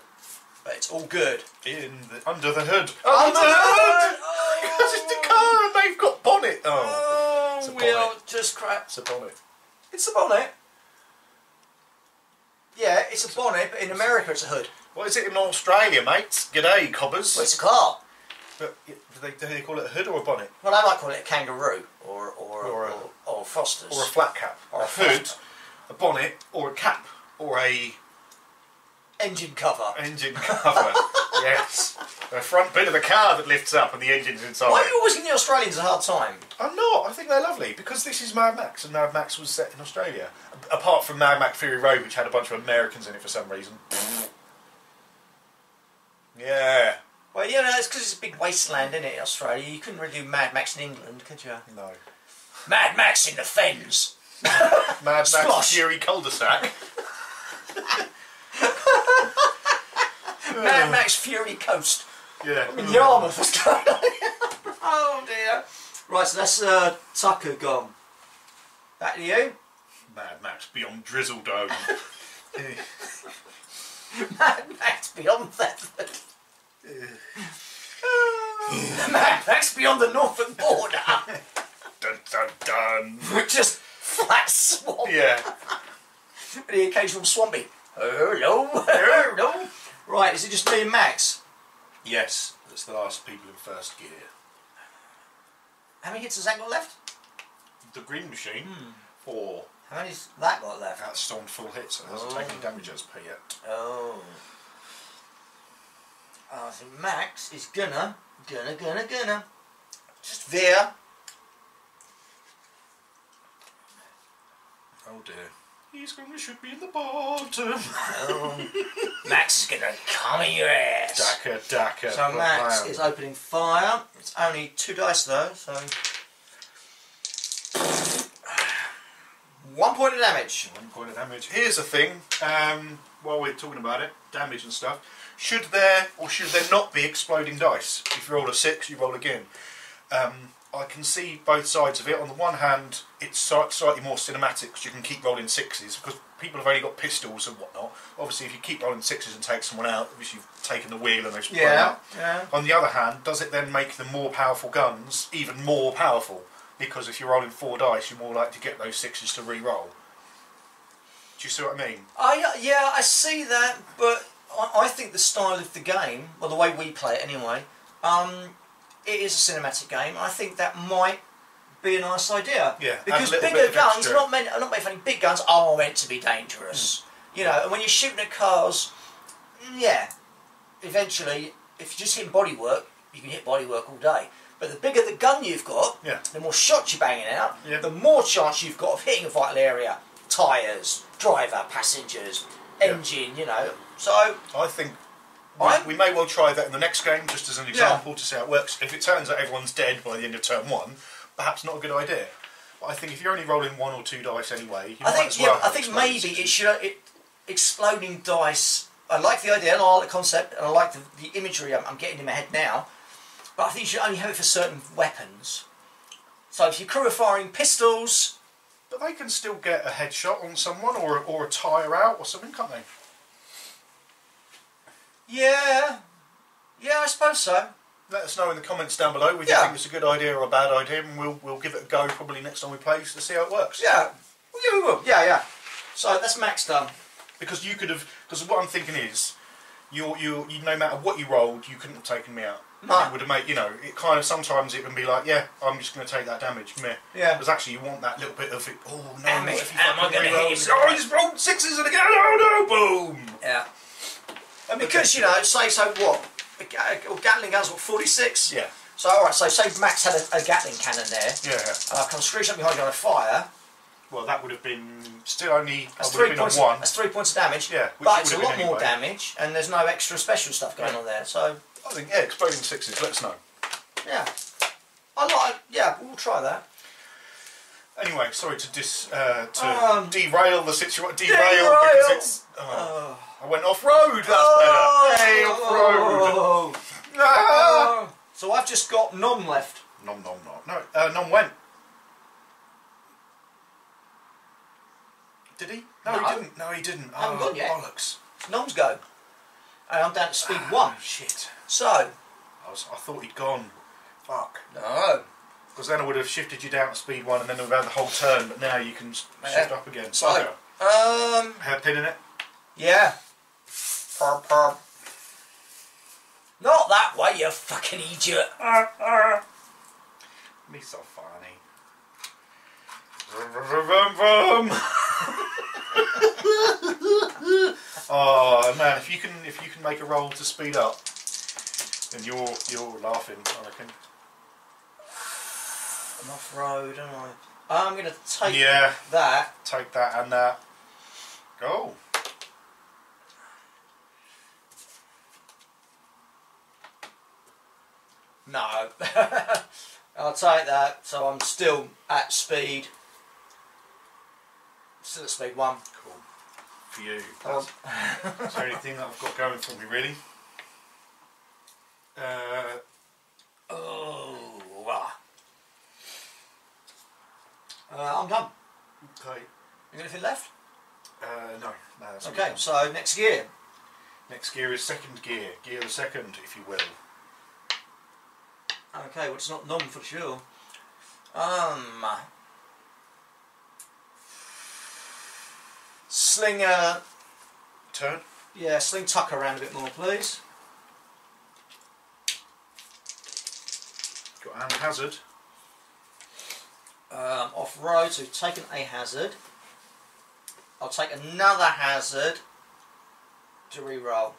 but it's all good. In the, under the hood. Under the hood! Because *laughs* it's the car and they've got bonnet. Oh, Oh, It's a we are bonnet. just crap. it's a bonnet. It's a bonnet. Yeah, it's a bonnet, but in America it's a hood. What is it in Australia, mates? G'day, cobbers. Well, it's a car. But do they, do they call it a hood or a bonnet? Well, I might call it a kangaroo or or Or or, a- or, Foster's. Or a flat cap? Or a a hood, flat- a bonnet, or a cap, or a engine cover. engine cover. *laughs* yes. The front bit of the car that lifts up and the engine's inside. Why are you always giving the Australians a hard time? I'm not. I think they're lovely because this is Mad Max, and Mad Max was set in Australia. A- Apart from Mad Max Fury Road, which had a bunch of Americans in it for some reason. yeah. Well, you know, it's because it's a big wasteland, isn't it, Australia? You couldn't really do Mad Max in England, could you? No. Mad Max in the Fens. Mad *laughs* Max. Fury cul-de-sac. *laughs* *laughs* Mad Max Fury Coast. Yeah. i In Yarmouth, what's going on? *laughs* oh dear. Right, so that's uh, Tucker gone. Back to you. Mad Max Beyond Drizzle Dome. *laughs* Mad Max Beyond Thetford. *sighs* Mad Max Beyond the Norfolk border. dun dun dun. Just flat swamp. Yeah. With the occasional swampy. Uh, hello, hello. *laughs* Right, is it just me and Max? Yes, that's the last people in first gear. How many hits has that got left? The green machine, hmm. four. How many's that got left? That's on full hit, so it hasn't taken any damage as per yet. Oh. Oh, I think Max is gonna, gonna, gonna, gonna. Just veer. Oh dear. He's going to shoot me in the bottom. Oh. *laughs* Max is gonna come in your ass. Daka, Daka. So Max blam. is opening fire. It's only two dice though, so one point of damage. One point of damage. Here's the thing, um, while we're talking about it, damage and stuff. Should there or should there not be exploding dice? If you roll a six, you roll again. Um, I can see both sides of it. On the one hand, it's slightly more cinematic because you can keep rolling sixes because people have only got pistols and whatnot. Obviously, if you keep rolling sixes and take someone out, obviously you've taken the wheel and they've blown out. yeah. On the other hand, does it then make the more powerful guns even more powerful? Because if you're rolling four dice, you're more likely to get those sixes to re-roll. Do you see what I mean? I yeah, I see that, but I, I think the style of the game, well, the way we play it anyway, um, it is a cinematic game. And I think that might be a nice idea. Yeah, because bigger guns are not meant are not made for any big guns are meant to be dangerous. Hmm. You know, and when you're shooting at cars, mm, yeah, eventually, if you're just hitting bodywork, you can hit bodywork all day. But the bigger the gun you've got, Yeah. the more shots you're banging out, Yeah. the more chance you've got of hitting a vital area. Tyres, driver, passengers, Yeah. engine, you know. So, I think we, may well try that in the next game, just as an example, to see how it works. If it turns out everyone's dead by the end of turn one, perhaps not a good idea. But I think if you're only rolling one or two dice anyway, you I might think, as yeah, well I think maybe it should. It, exploding dice. I like the idea, and I like the concept, and I like the, the imagery I'm, I'm getting in my head now. But I think you should only have it for certain weapons. So if your crew are firing pistols, But they can still get a headshot on someone or, or a tyre out or something, can't they? Yeah, yeah, I suppose so. Let us know in the comments down below whether Yeah. you think it's a good idea or a bad idea, and we'll we'll give it a go probably next time we play to see how it works. Yeah, well, yeah, we will. Yeah, yeah. So that's max done. Because you could have, because what I'm thinking is, you you you no matter what you rolled, you couldn't have taken me out. No. It would have made you know. It kind of sometimes it can be like, yeah, I'm just going to take that damage. Meh. Yeah. Because actually, you want that little bit of it. Oh no! Am what I- if you am I gonna re-roll? hit him? Oh, I just rolled sixes and again. Oh no! Boom! Yeah. And because you know, say so what? A Ga- Or Gatling guns what? Forty six. Yeah. So all right. So say Max had a, a Gatling cannon there, Yeah. and I come screw something behind you on a fire. Well, that would have been still only. That's three been on points. one. That's three points of damage. Yeah, which but it's a lot been more damage, and there's no extra special stuff going Yeah. on there. So I think yeah, exploding sixes. Let us know. yeah, I like. Yeah, we'll try that. Anyway, sorry to dis uh, to Um, derail the situation. Derail, derail! because it's. Oh, Oh. I went off road. That's Oh. better. Hey, off road. Oh. Ah! Oh. So I've just got nom left. Nom nom nom. No, uh, nom went. Did he? No, No. he didn't. No, he didn't. Haven't oh, gone yet. bollocks. Nom's go. And I'm down to speed one. Oh, shit. So, I, was, I thought he'd gone. Fuck. no. Because then I would have shifted you down to speed one and then we've had the whole turn, but now you can shift Yeah. up again. So, Okay. um, Hairpin in it? yeah. Purr, purr. Not that way, you fucking idiot. *laughs* Me so funny. Vroom, vroom, vroom, vroom. *laughs* oh man, if you can if you can make a roll to speed up, then you're you're laughing, I reckon. I'm off road, am I? I'm going to take Yeah, that. take that and that. Go. No. *laughs* I'll take that. So I'm still at speed. Still at speed one. Cool. For you. Um, That's the only thing that I've got going for me really. Uh, oh. ah. Uh, I'm done. okay. You got anything left? Uh, no, no, Okay, so next gear. Next gear is second gear. Gear the second, if you will. Okay, well it's not numb for sure. Um, sling uh, Turn. yeah, sling tuck around a bit more, please. Got hand hazard. Um, off road, so we've taken a hazard. I'll take another hazard to re-roll.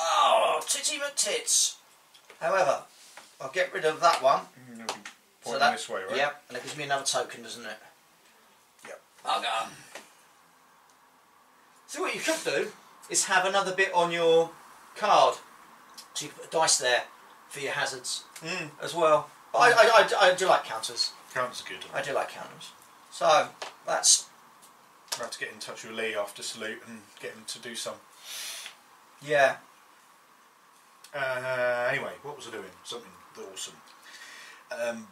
Oh, titty tits. However, I'll get rid of that one. Mm, So that, this way, right? Yep, and it gives me another token, doesn't it? Yep. Go. So what you could do is have another bit on your card. So you put a dice there for your hazards Mm. as well. But I, I, I, I do like counters. Counts good. I do like counters. So that's I have to get in touch with Lee after salute and get him to do some. yeah. Uh, anyway, what was I doing? Something awesome. Um,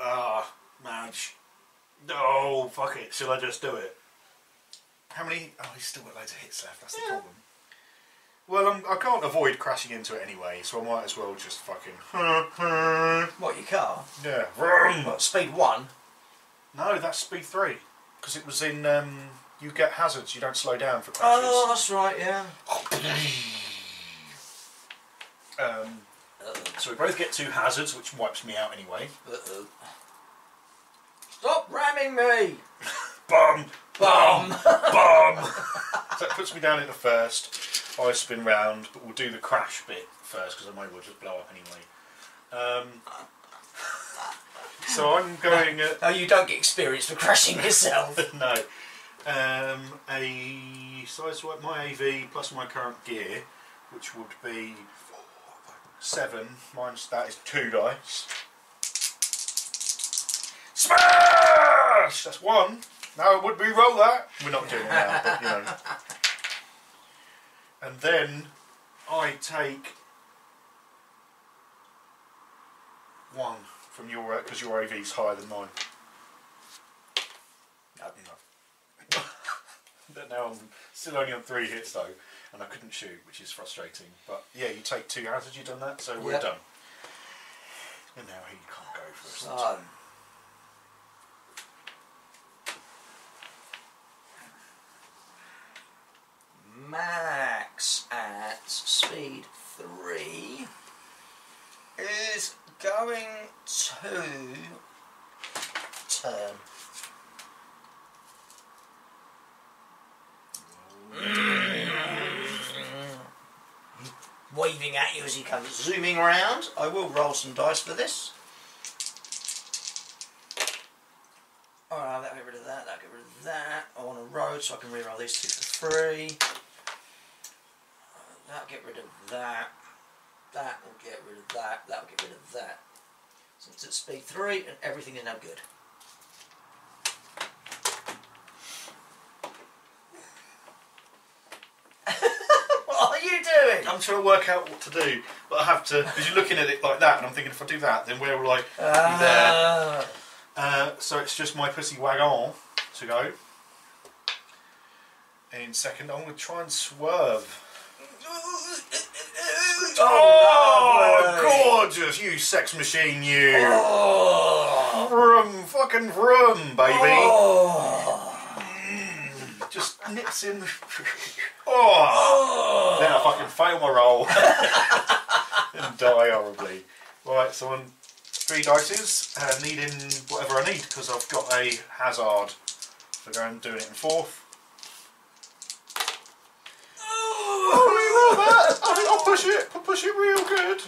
ah, Madge. Oh, fuck it. Shall I just do it? How many? Oh, he's still got loads of hits left. That's the problem. Well, I'm, I can't avoid crashing into it anyway, so I might as well just fucking. *laughs* What your car? Vroom. What speed one? No, that's speed three. Because it was in. Um, you get hazards. You don't slow down for crashes. Oh, that's right. Yeah. *laughs* Um, so we both get two hazards, which wipes me out anyway. Uh-oh. Stop ramming me! *laughs* Bum! Bum! Bum! so that puts me down into first. I spin round, but we'll do the crash bit first because I might well just blow up anyway. Um, so I'm *laughs* going at No, you don't get experience for crashing yourself. *laughs* no um, a size what my AV plus my current gear, which would be seven minus that is two dice. Smash! That's one. Now would we roll that? We're not doing it now, but you know. *laughs* And then I take one from your because your AV is higher than mine. No. *laughs* but now I'm still only on three hits though, and I couldn't shoot, which is frustrating. But yeah, you take two hazards, you done that, so we're Yep. done. And now he can't go for us. Max at speed three is going to turn. Waving at you as he comes zooming around. I will roll some dice for this. Alright, that'll get rid of that, that'll get rid of that. I want a road so I can reroll these two for free. That'll get rid of that. That will get rid of that. That'll get rid of that. So it's at speed 3 and everything is now good. *laughs* what are you doing? I'm trying to work out what to do, but I have to because you're looking at it like that, and I'm thinking if I do that, then where will I be there? Ah. Uh, so it's just my pussy wagon to go. In second, I'm going to try and swerve. Oh, Oh, gorgeous! You sex machine, you! Oh. Vroom, fucking vroom, baby! Oh. Just nips in. *laughs* oh! Then I fucking fail my roll *laughs* and die horribly. Right, so I'm three dices, uh, needing whatever I need because I've got a hazard for going doing it in fourth. Oh, I think I'll push it. Push it real good.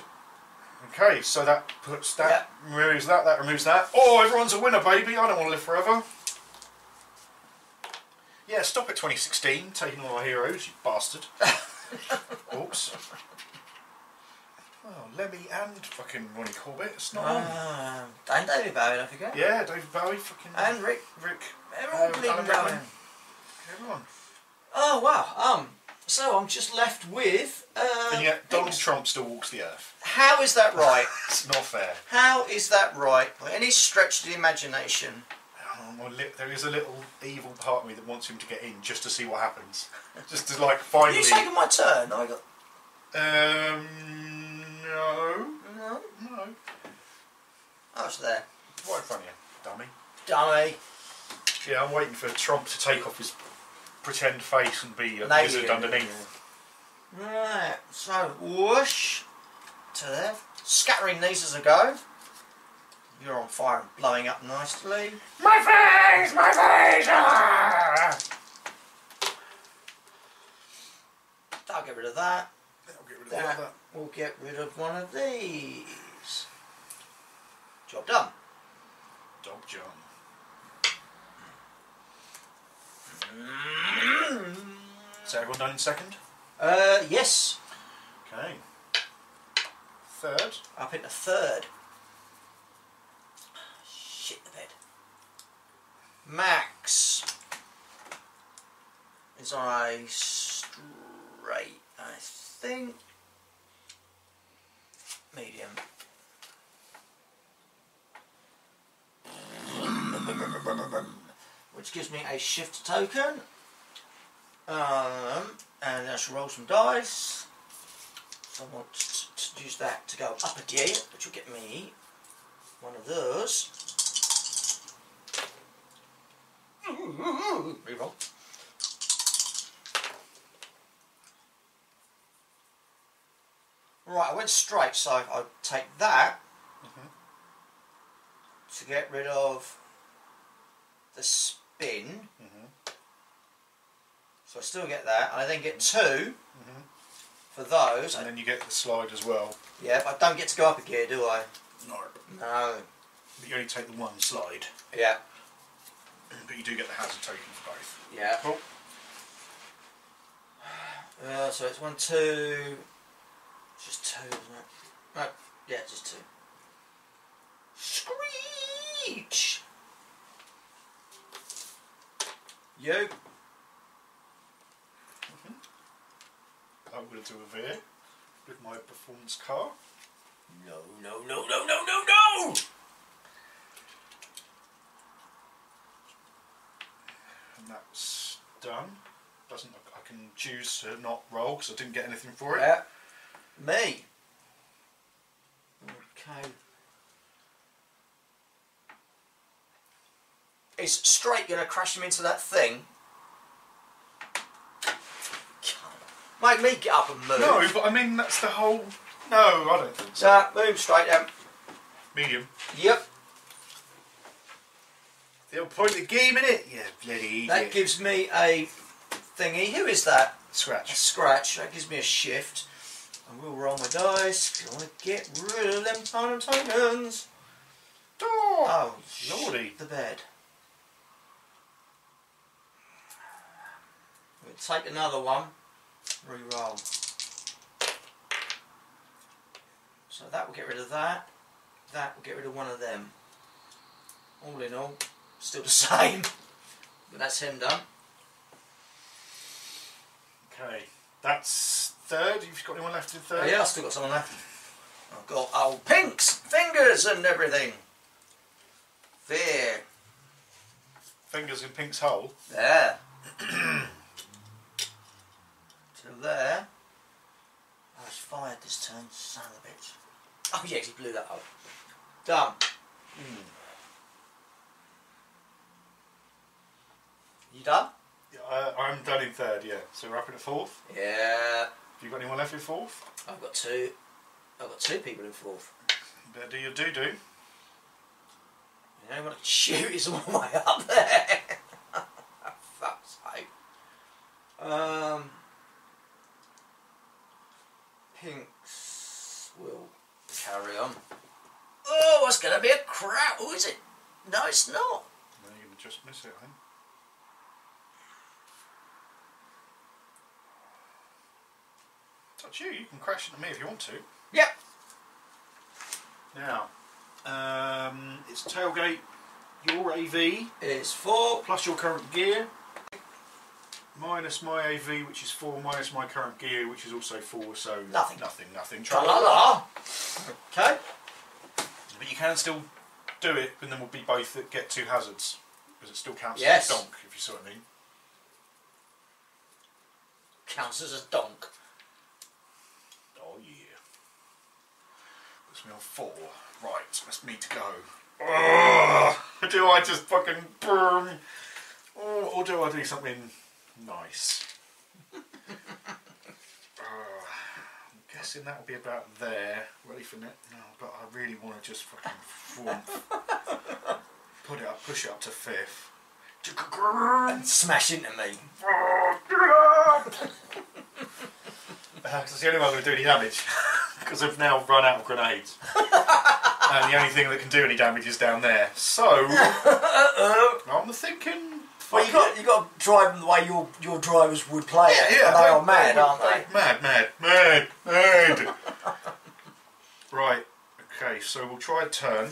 Okay, so that puts that removes that. That removes that. Oh, everyone's a winner, baby. I don't want to live forever. Yeah, stop at 2016, taking all our heroes, you bastard. *laughs* Oops. Well, Lemmy and fucking Ronnie Corbett, it's not on. Ah, and David Bowie, don't forget. Yeah, David Bowie, fucking And Rick. Rick, They're all Um, bleeding Alan going. Rickman. everyone. Oh wow. Um. So I'm just left with. Uh, and yet Donald things. Trump still walks the earth. How is that right? *laughs* It's not fair. How is that right? By any stretch of the imagination. Oh, there is a little evil part of me that wants him to get in just to see what happens. just to like *laughs* Are finally. you taking my turn? I got. Um, no, No. no. I was there. Right in front of you, dummy. Dummy. Yeah, I'm waiting for Trump to take off his pretend face and be a Naked. lizard underneath. Right. So whoosh to there. Scattering these as I go. You're on fire and blowing up nicely. My face! My face! Ah! I'll get rid of that. I'll get rid of That that. will get rid of one of these. Job done. Dog John. Is everyone done in second? Uh, yes. Okay. Third. Up into third. Shit the bed. Max is on a straight, I think. Medium. *laughs* Which gives me a shift token. Um, and I shall roll some dice. So I want to, use that to go up a gear, which will get me one of those. Reroll. Right, I went straight, so I'll take that Mhm. to get rid of the spin. Mhm. So I still get that, and I then get 2 Mhm. for those. And then you get the slide as well. Yeah, but I don't get to go up a gear, do I? No. No. But you only take the one slide. Yeah. *clears throat* But you do get the hazard token for both. Yeah. Cool. *sighs* Uh, so it's one, two. It's just two, isn't it? No. Yeah, just two. Screech! You. I'm going to do a veer with my performance car. No, no, no, no, no, no, no! And that's done. Doesn't look, I can choose to not roll because I didn't get anything for it. Yeah. Me. Okay. Is straight gonna crash him into that thing? Make me get up and move. No, but I mean that's the whole. No, I don't think so. Move straight down. Medium. Yep. The whole point of the game, in it? Yeah, bloody That gives me a thingy. Who is that? A Scratch. scratch. That gives me a shift. I will roll my dice. To get rid of them tiny tokens. Oh, Oh, lordy. the bed. Take another one. Re-roll. So that will get rid of that. that will get rid of one of them. All in all, still the *laughs* same. But that's him done. Okay, that's third. You've got anyone left in Oh, third? yeah, I've still got someone left. I've got old Pink's fingers and everything. There. Fingers in Pink's hole. There. *clears throat* there. I was fired this turn, son of a bitch. Oh yes, he blew that up. Done. You done? Yeah, uh, I'm done in third, yeah. So we're up in fourth. Yeah. Have you got anyone left in fourth? I've got two. I've got two people in fourth. Better do your do do. You know, when I shoot is *laughs* all the way up there. *laughs* Fuck's sake. Um, Pinks will carry on. Oh, it's going to be a crap. Oh, is it? No, it's not. No, you can just miss it, I think. It's you. You can crash into me if you want to. Yep. Now, um, it's tailgate, your AV, It's four. plus your current gear, minus my AV, which is 4, minus my current gear, which is also 4, so Nothing. nothing, nothing. Tra-la-la. Okay. But you can still do it, and then we'll be both that get two hazards, because it still counts Yes. as a donk, if you see what I mean. Counts as a donk. Oh yeah. Puts me on four. Right, that's me to go. Ugh. do I just fucking boom? Or, or do I do something nice? Ugh. *laughs* Ah, I'm guessing that'll be about there. Ready for net? No, but I really want to just fucking. Put it up, push it up to fifth. And smash into me. *laughs* Uh, because it's the only one going to do any damage. *laughs* Because I've now run out of grenades. and the only thing that can do any damage is down there. So, I'm thinking. Well, you got you got to drive them the way your your drivers would play it. Yeah, yeah, And they are mad, aren't they? Mad, mad, mad, mad. *laughs* right, okay, so we'll try a turn.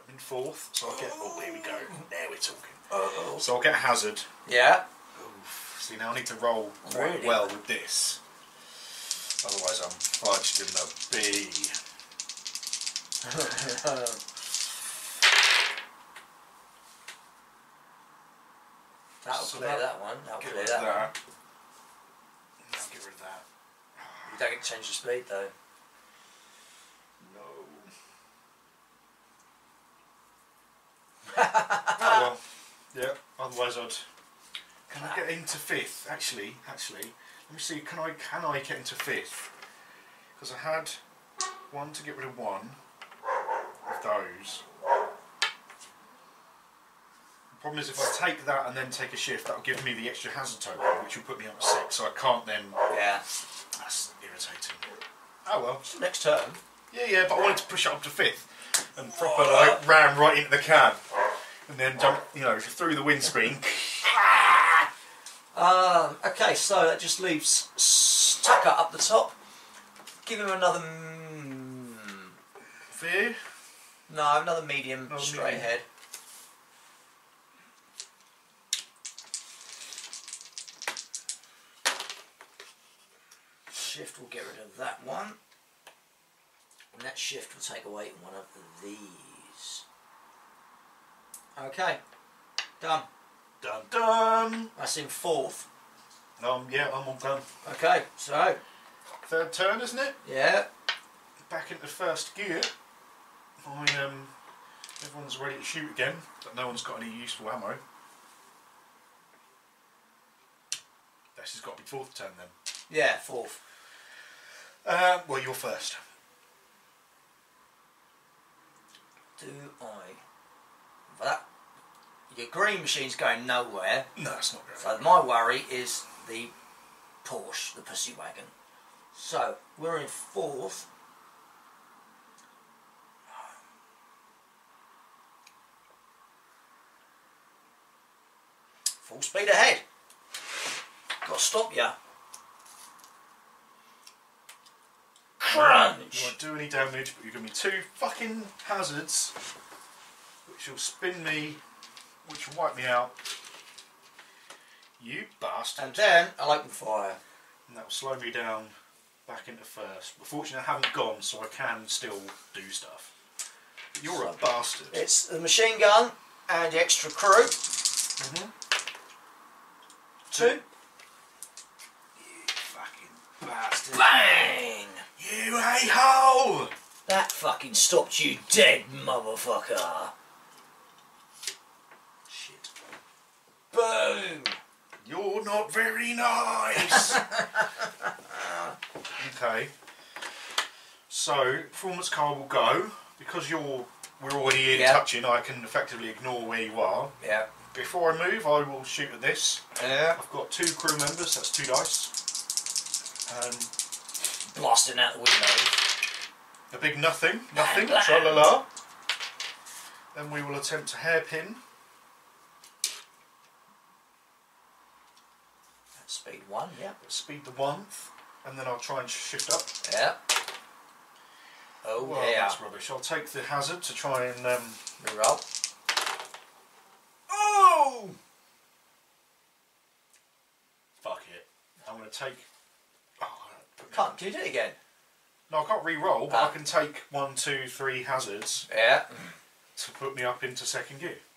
I'm in fourth, so I'll get. Oh, here we go. Now we're talking. Uh-oh. So I'll get hazard. Yeah. Oof. See, now I need to roll quite Really? well with this. Otherwise, I'm fudged in the B. *laughs* That'll So clear that- that one. That'll Get clear rid of that, one. that. Now get rid of that. You don't get to change the speed though. No. *laughs* oh well. Yeah. Otherwise, I'd. Can I get into fifth? Actually, actually, let me see. Can I can I get into fifth? Because I had one to get rid of one of those. Problem is if I take that and then take a shift, that'll give me the extra hazard token, which will put me on a six. So I can't then. Yeah. That's irritating. Oh well. Next turn. Yeah, yeah, but I wanted to push it up to fifth and proper like ram right into the cab and then jump, you know, through the windscreen. *laughs* Um, okay, so that just leaves Stucker up the top. Give him another. Mm, Fear. no, another medium Another straight medium. head. Shift will get rid of that one. And that shift will take away one of these. Okay, done. Done, dun. That's in fourth. Um, yeah, I'm all done. Okay, so Third turn, isn't it? yeah, Back into first gear. I um, everyone's ready to shoot again, but no one's got any useful ammo. This has got to be fourth turn then. yeah, fourth. Uh, well, you're first. Do I? For that, your green machine's going nowhere. No, it's not going. So my worry is the Porsche, the pussy wagon. So we're in fourth. Full speed ahead. Got to stop you. Crunch. You won't do any damage, but you're going to be two fucking hazards, which will spin me, which will wipe me out. You bastard. And then I'll open fire. And that will slow me down back into first. But fortunately, I haven't gone, so I can still do stuff. But you're a bastard. It's the machine gun and the extra crew. Mhm. Two. You fucking bastard. Bang! You a-hole! That fucking stopped you dead, motherfucker. Shit. Boom! You're not very nice. *laughs* okay. So, performance car will go. Because you're we're already in Yeah. touching, I can effectively ignore where you are. Yeah. Before I move, I will shoot at this. Yeah. I've got two crew members, that's two dice. Um, Blasting out the window. a big nothing, nothing, tra la la. Then we will attempt to hairpin. Speed one, yeah. Speed the one, and then I'll try and shift up. Yeah. Oh Well, yeah. that's rubbish. I'll take the hazard to try and um, Reroll. Oh! Fuck it. I'm going to take. Can't do it again. no, I can't re-roll, but Ah. I can take one, two, three hazards Yeah. to put me up into second gear. *laughs*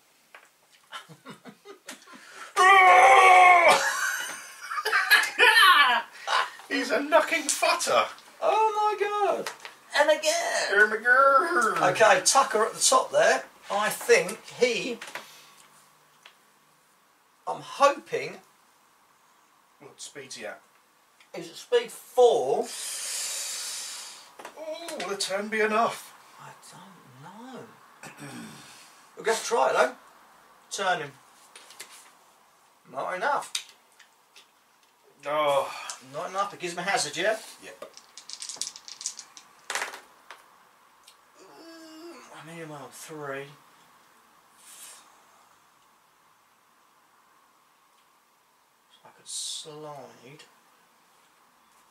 *laughs* He's a knocking futter. Oh my god. And again. Okay. Okay, Tucker at the top there. I think he. I'm hoping What speed's he at? Is at speed four. Oh, will a turn be enough? I don't know. *clears throat* we'll have to try it though. Turn him. Not enough. Oh. Not enough. It gives him a hazard, yeah? Yep. Mm, Minimum of three. So I could slide.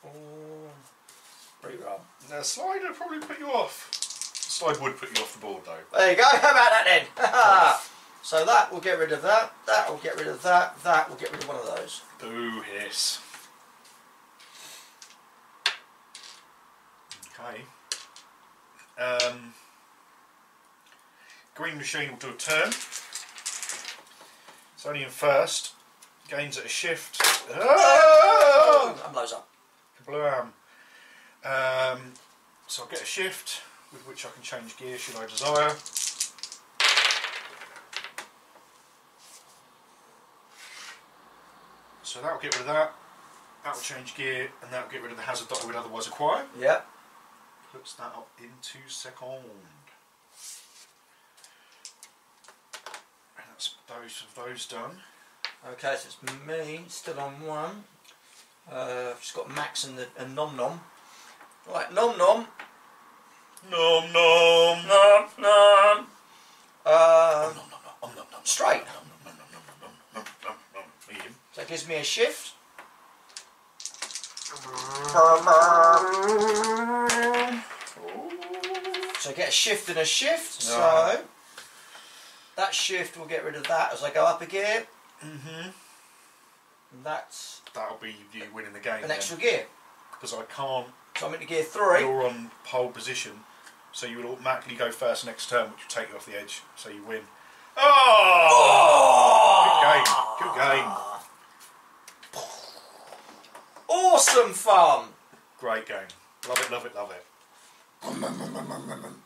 Or reroll. Now, slide would probably put you off. Slide would put you off the board, though. There you go. How about that then? so that will get rid of that. That will get rid of that. That will get rid of one of those. Boo hiss. Okay. Um, green machine will do a turn. It's only in first. Gains at a shift. Oh! And blows up. Kablam. Um, so I'll get a shift with which I can change gear should I desire. So that'll get rid of that. That'll change gear and that'll get rid of the hazard that I would otherwise acquire. Yep. Puts that up into second. And that's both of those done. Okay, so it's me still on one. Uh, I've just got Max and the and Nom Nom. Right, Nom Nom. Nom nom. Nom Nom. Um, Nom, nom, nom, nom, nom, straight. nom, nom, nom, nom, nom, nom, nom, nom. Medium. So that gives me a shift. So I get a shift and a shift. So that shift will get rid of that as I go up a gear. Mm-hmm. That's That'll be you winning the game an then. extra gear. because I can't. So I'm into gear three. You're on pole position, so you will automatically go first next turn, which will take you off the edge, so you win. Oh! Good game. Good game. Awesome fun. Great game. Love it. Love it. Love it.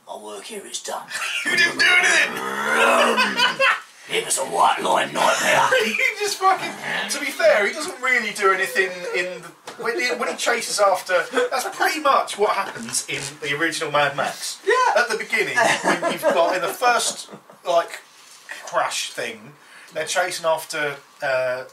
My work here is done. *laughs* You didn't do anything. *laughs* It was a white line nightmare. *laughs* he just fucking. To be fair, he doesn't really do anything in the, when, he, when he chases after. That's pretty much what happens in the original Mad Max. Yeah. At the beginning, when you've got in the first like crash thing, they're chasing after. Uh,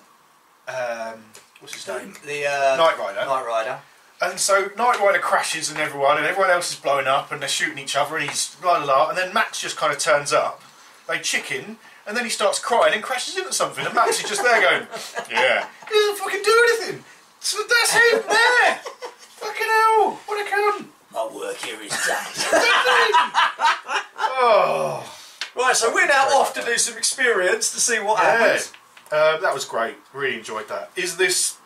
um, what's his name? the uh, Nightrider. Knight Rider. And so Nightrider crashes and everyone, and everyone else is blowing up, and they're shooting each other, and he's la la la. And then Max just kind of turns up. They chicken, and then he starts crying and crashes into something, and Max is just there going, "Yeah." He doesn't fucking do anything. So that's him there. *laughs* fucking hell! What a cunt. My work here is done. *laughs* Oh, right, so we're now off to do some experience to see what yeah. happens. Um, that was great. Really enjoyed that. Is this?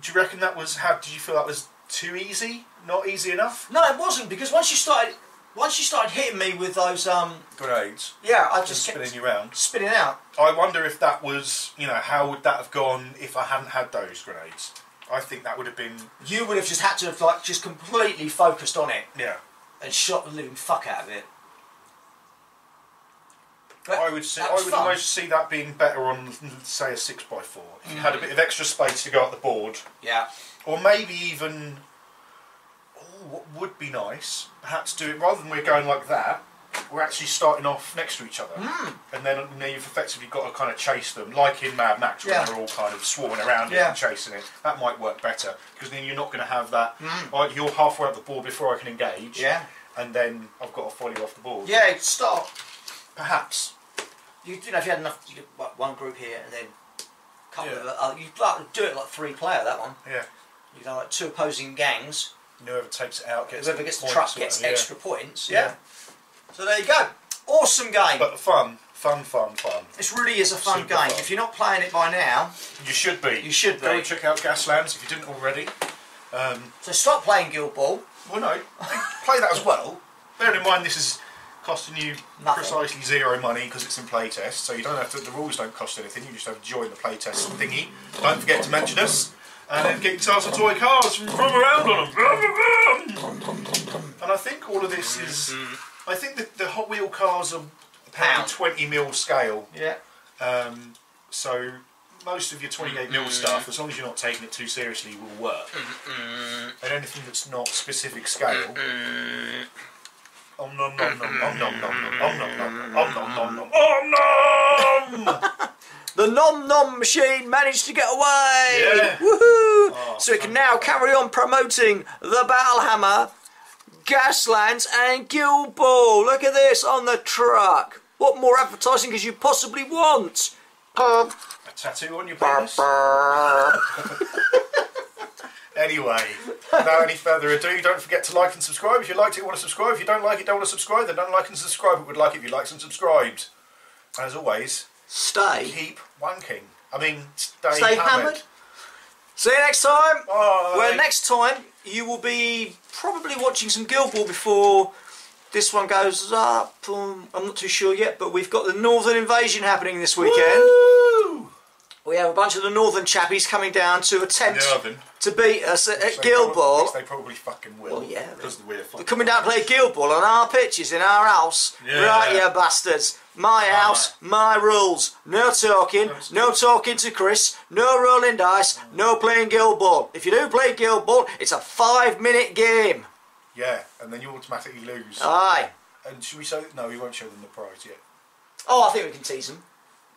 Do you reckon that was? How did you feel that was too easy? Not easy enough? No, it wasn't because once you started, once you started hitting me with those, um, Grenades. yeah, I Just spinning you around. spinning out. I wonder if that was, you know, how would that have gone if I hadn't had those grenades? I think that would have been, You would have just had to have like just completely focused on it yeah. and shot the living fuck out of it. But I would see, I would fun. almost see that being better on, say, a six x four. If you had a bit of extra space to go up the board, Yeah. or maybe even, what would be nice, perhaps do it rather than we're going like that. We're actually starting off next to each other, Hmm. and then you know, you've effectively got to kind of chase them, like in Mad Max, when Yeah. they're all kind of swarming around it and chasing it. That might work better because then you're not going to have that. Mm. You're halfway up the board before I can engage, Yeah. and then I've got to follow you off the board. Yeah, start. Perhaps. You, you know, if you had enough, you like, one group here and then a couple Yeah. of other, you'd like do it like three player that one. Yeah. You know, like two opposing gangs. Whoever takes it out gets Whoever gets the truck gets whatever, yeah. extra points. Yeah. Yeah. So there you go. Awesome game. But fun, fun, fun, fun. this really is a fun Super game. fun. If you're not playing it by now, You should be. You should Go be. and check out Gaslands if you didn't already. Um, so stop playing Guild Ball. well, no, play that as well. Bearing in mind this is costing you Nothing. precisely zero money because it's in playtest, so you don't have to. The rules don't cost anything. You just have to join the playtest thingy. Don't forget to mention us. And then get yourself some toy cars and run around on them. And I think all of this is. I think that the Hot Wheel cars are apparently Pound. 20 mil scale. Yeah. Um, so most of your 28 mil stuff, as long as you're not taking it too seriously, will work. And anything that's not specific scale. Om nom nom nom om nom nom nom om nom nom nom om nom nom nom om nom. The Nom Nom machine managed to get away! Yeah. Woohoo! Oh, so it can now carry on promoting the Battlehammer, Gaslands, and Guild Ball. Look at this on the truck. What more advertising could you possibly want? A tattoo on your penis. *laughs* Anyway, without any further ado, don't forget to like and subscribe. If you liked it, you want to subscribe. If you don't like it, don't want to subscribe, then don't like and subscribe. But would like it if you liked and subscribed. As always, Stay. keep wanking. I mean, stay, Stay hammered. hammered. See you next time. Bye. Well, next time you will be probably watching some Guild Ball before this one goes up. Um, I'm not too sure yet, but we've got the Northern Invasion happening this weekend. Woo! We have a bunch of the Northern chappies coming down to attempt Nervin. to beat us at, at They Guild probably- Ball. They probably fucking will. Well, yeah, Because we're They're coming down to play Guild Ball on our pitches in our house. Yeah. Right, you bastards. My house, my rules. No talking. No talking to Chris. No rolling dice. No playing Guild Ball. If you do play Guild Ball, it's a five minute game. Yeah, and then you automatically lose. Aye. and should we show? No, we won't show them the prize yet. Oh, I think we can tease them.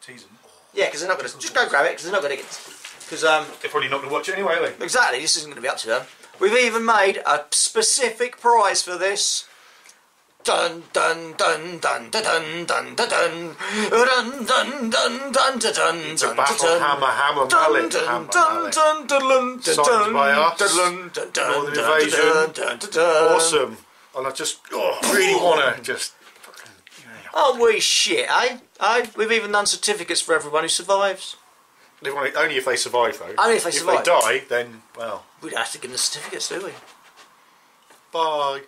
Tease them. Oh, Yeah, because they're not going to. Just go grab it, because they're not going to get. Because, um, they're probably not going to watch it anyway, are they? exactly, this isn't going to be up to them. We've even made a specific prize for this. Dun dun dun dun dun dun dun dun dun dun dun dun dun dun dun It's a dun battle dun hammer, hammer, dun mallet, dun hammer, dun mallet. dun dun dun dun Signed by us. dun dun dun Northern dun Invasion. dun dun dun dun. Awesome. And I just oh, really want to just. Aren't we shit, eh? Eh? We've even done certificates for everyone who survives. They want it- Only if they survive, though. Only if they survive. If they die, then well, We don't have to give them the certificates, do we? bye.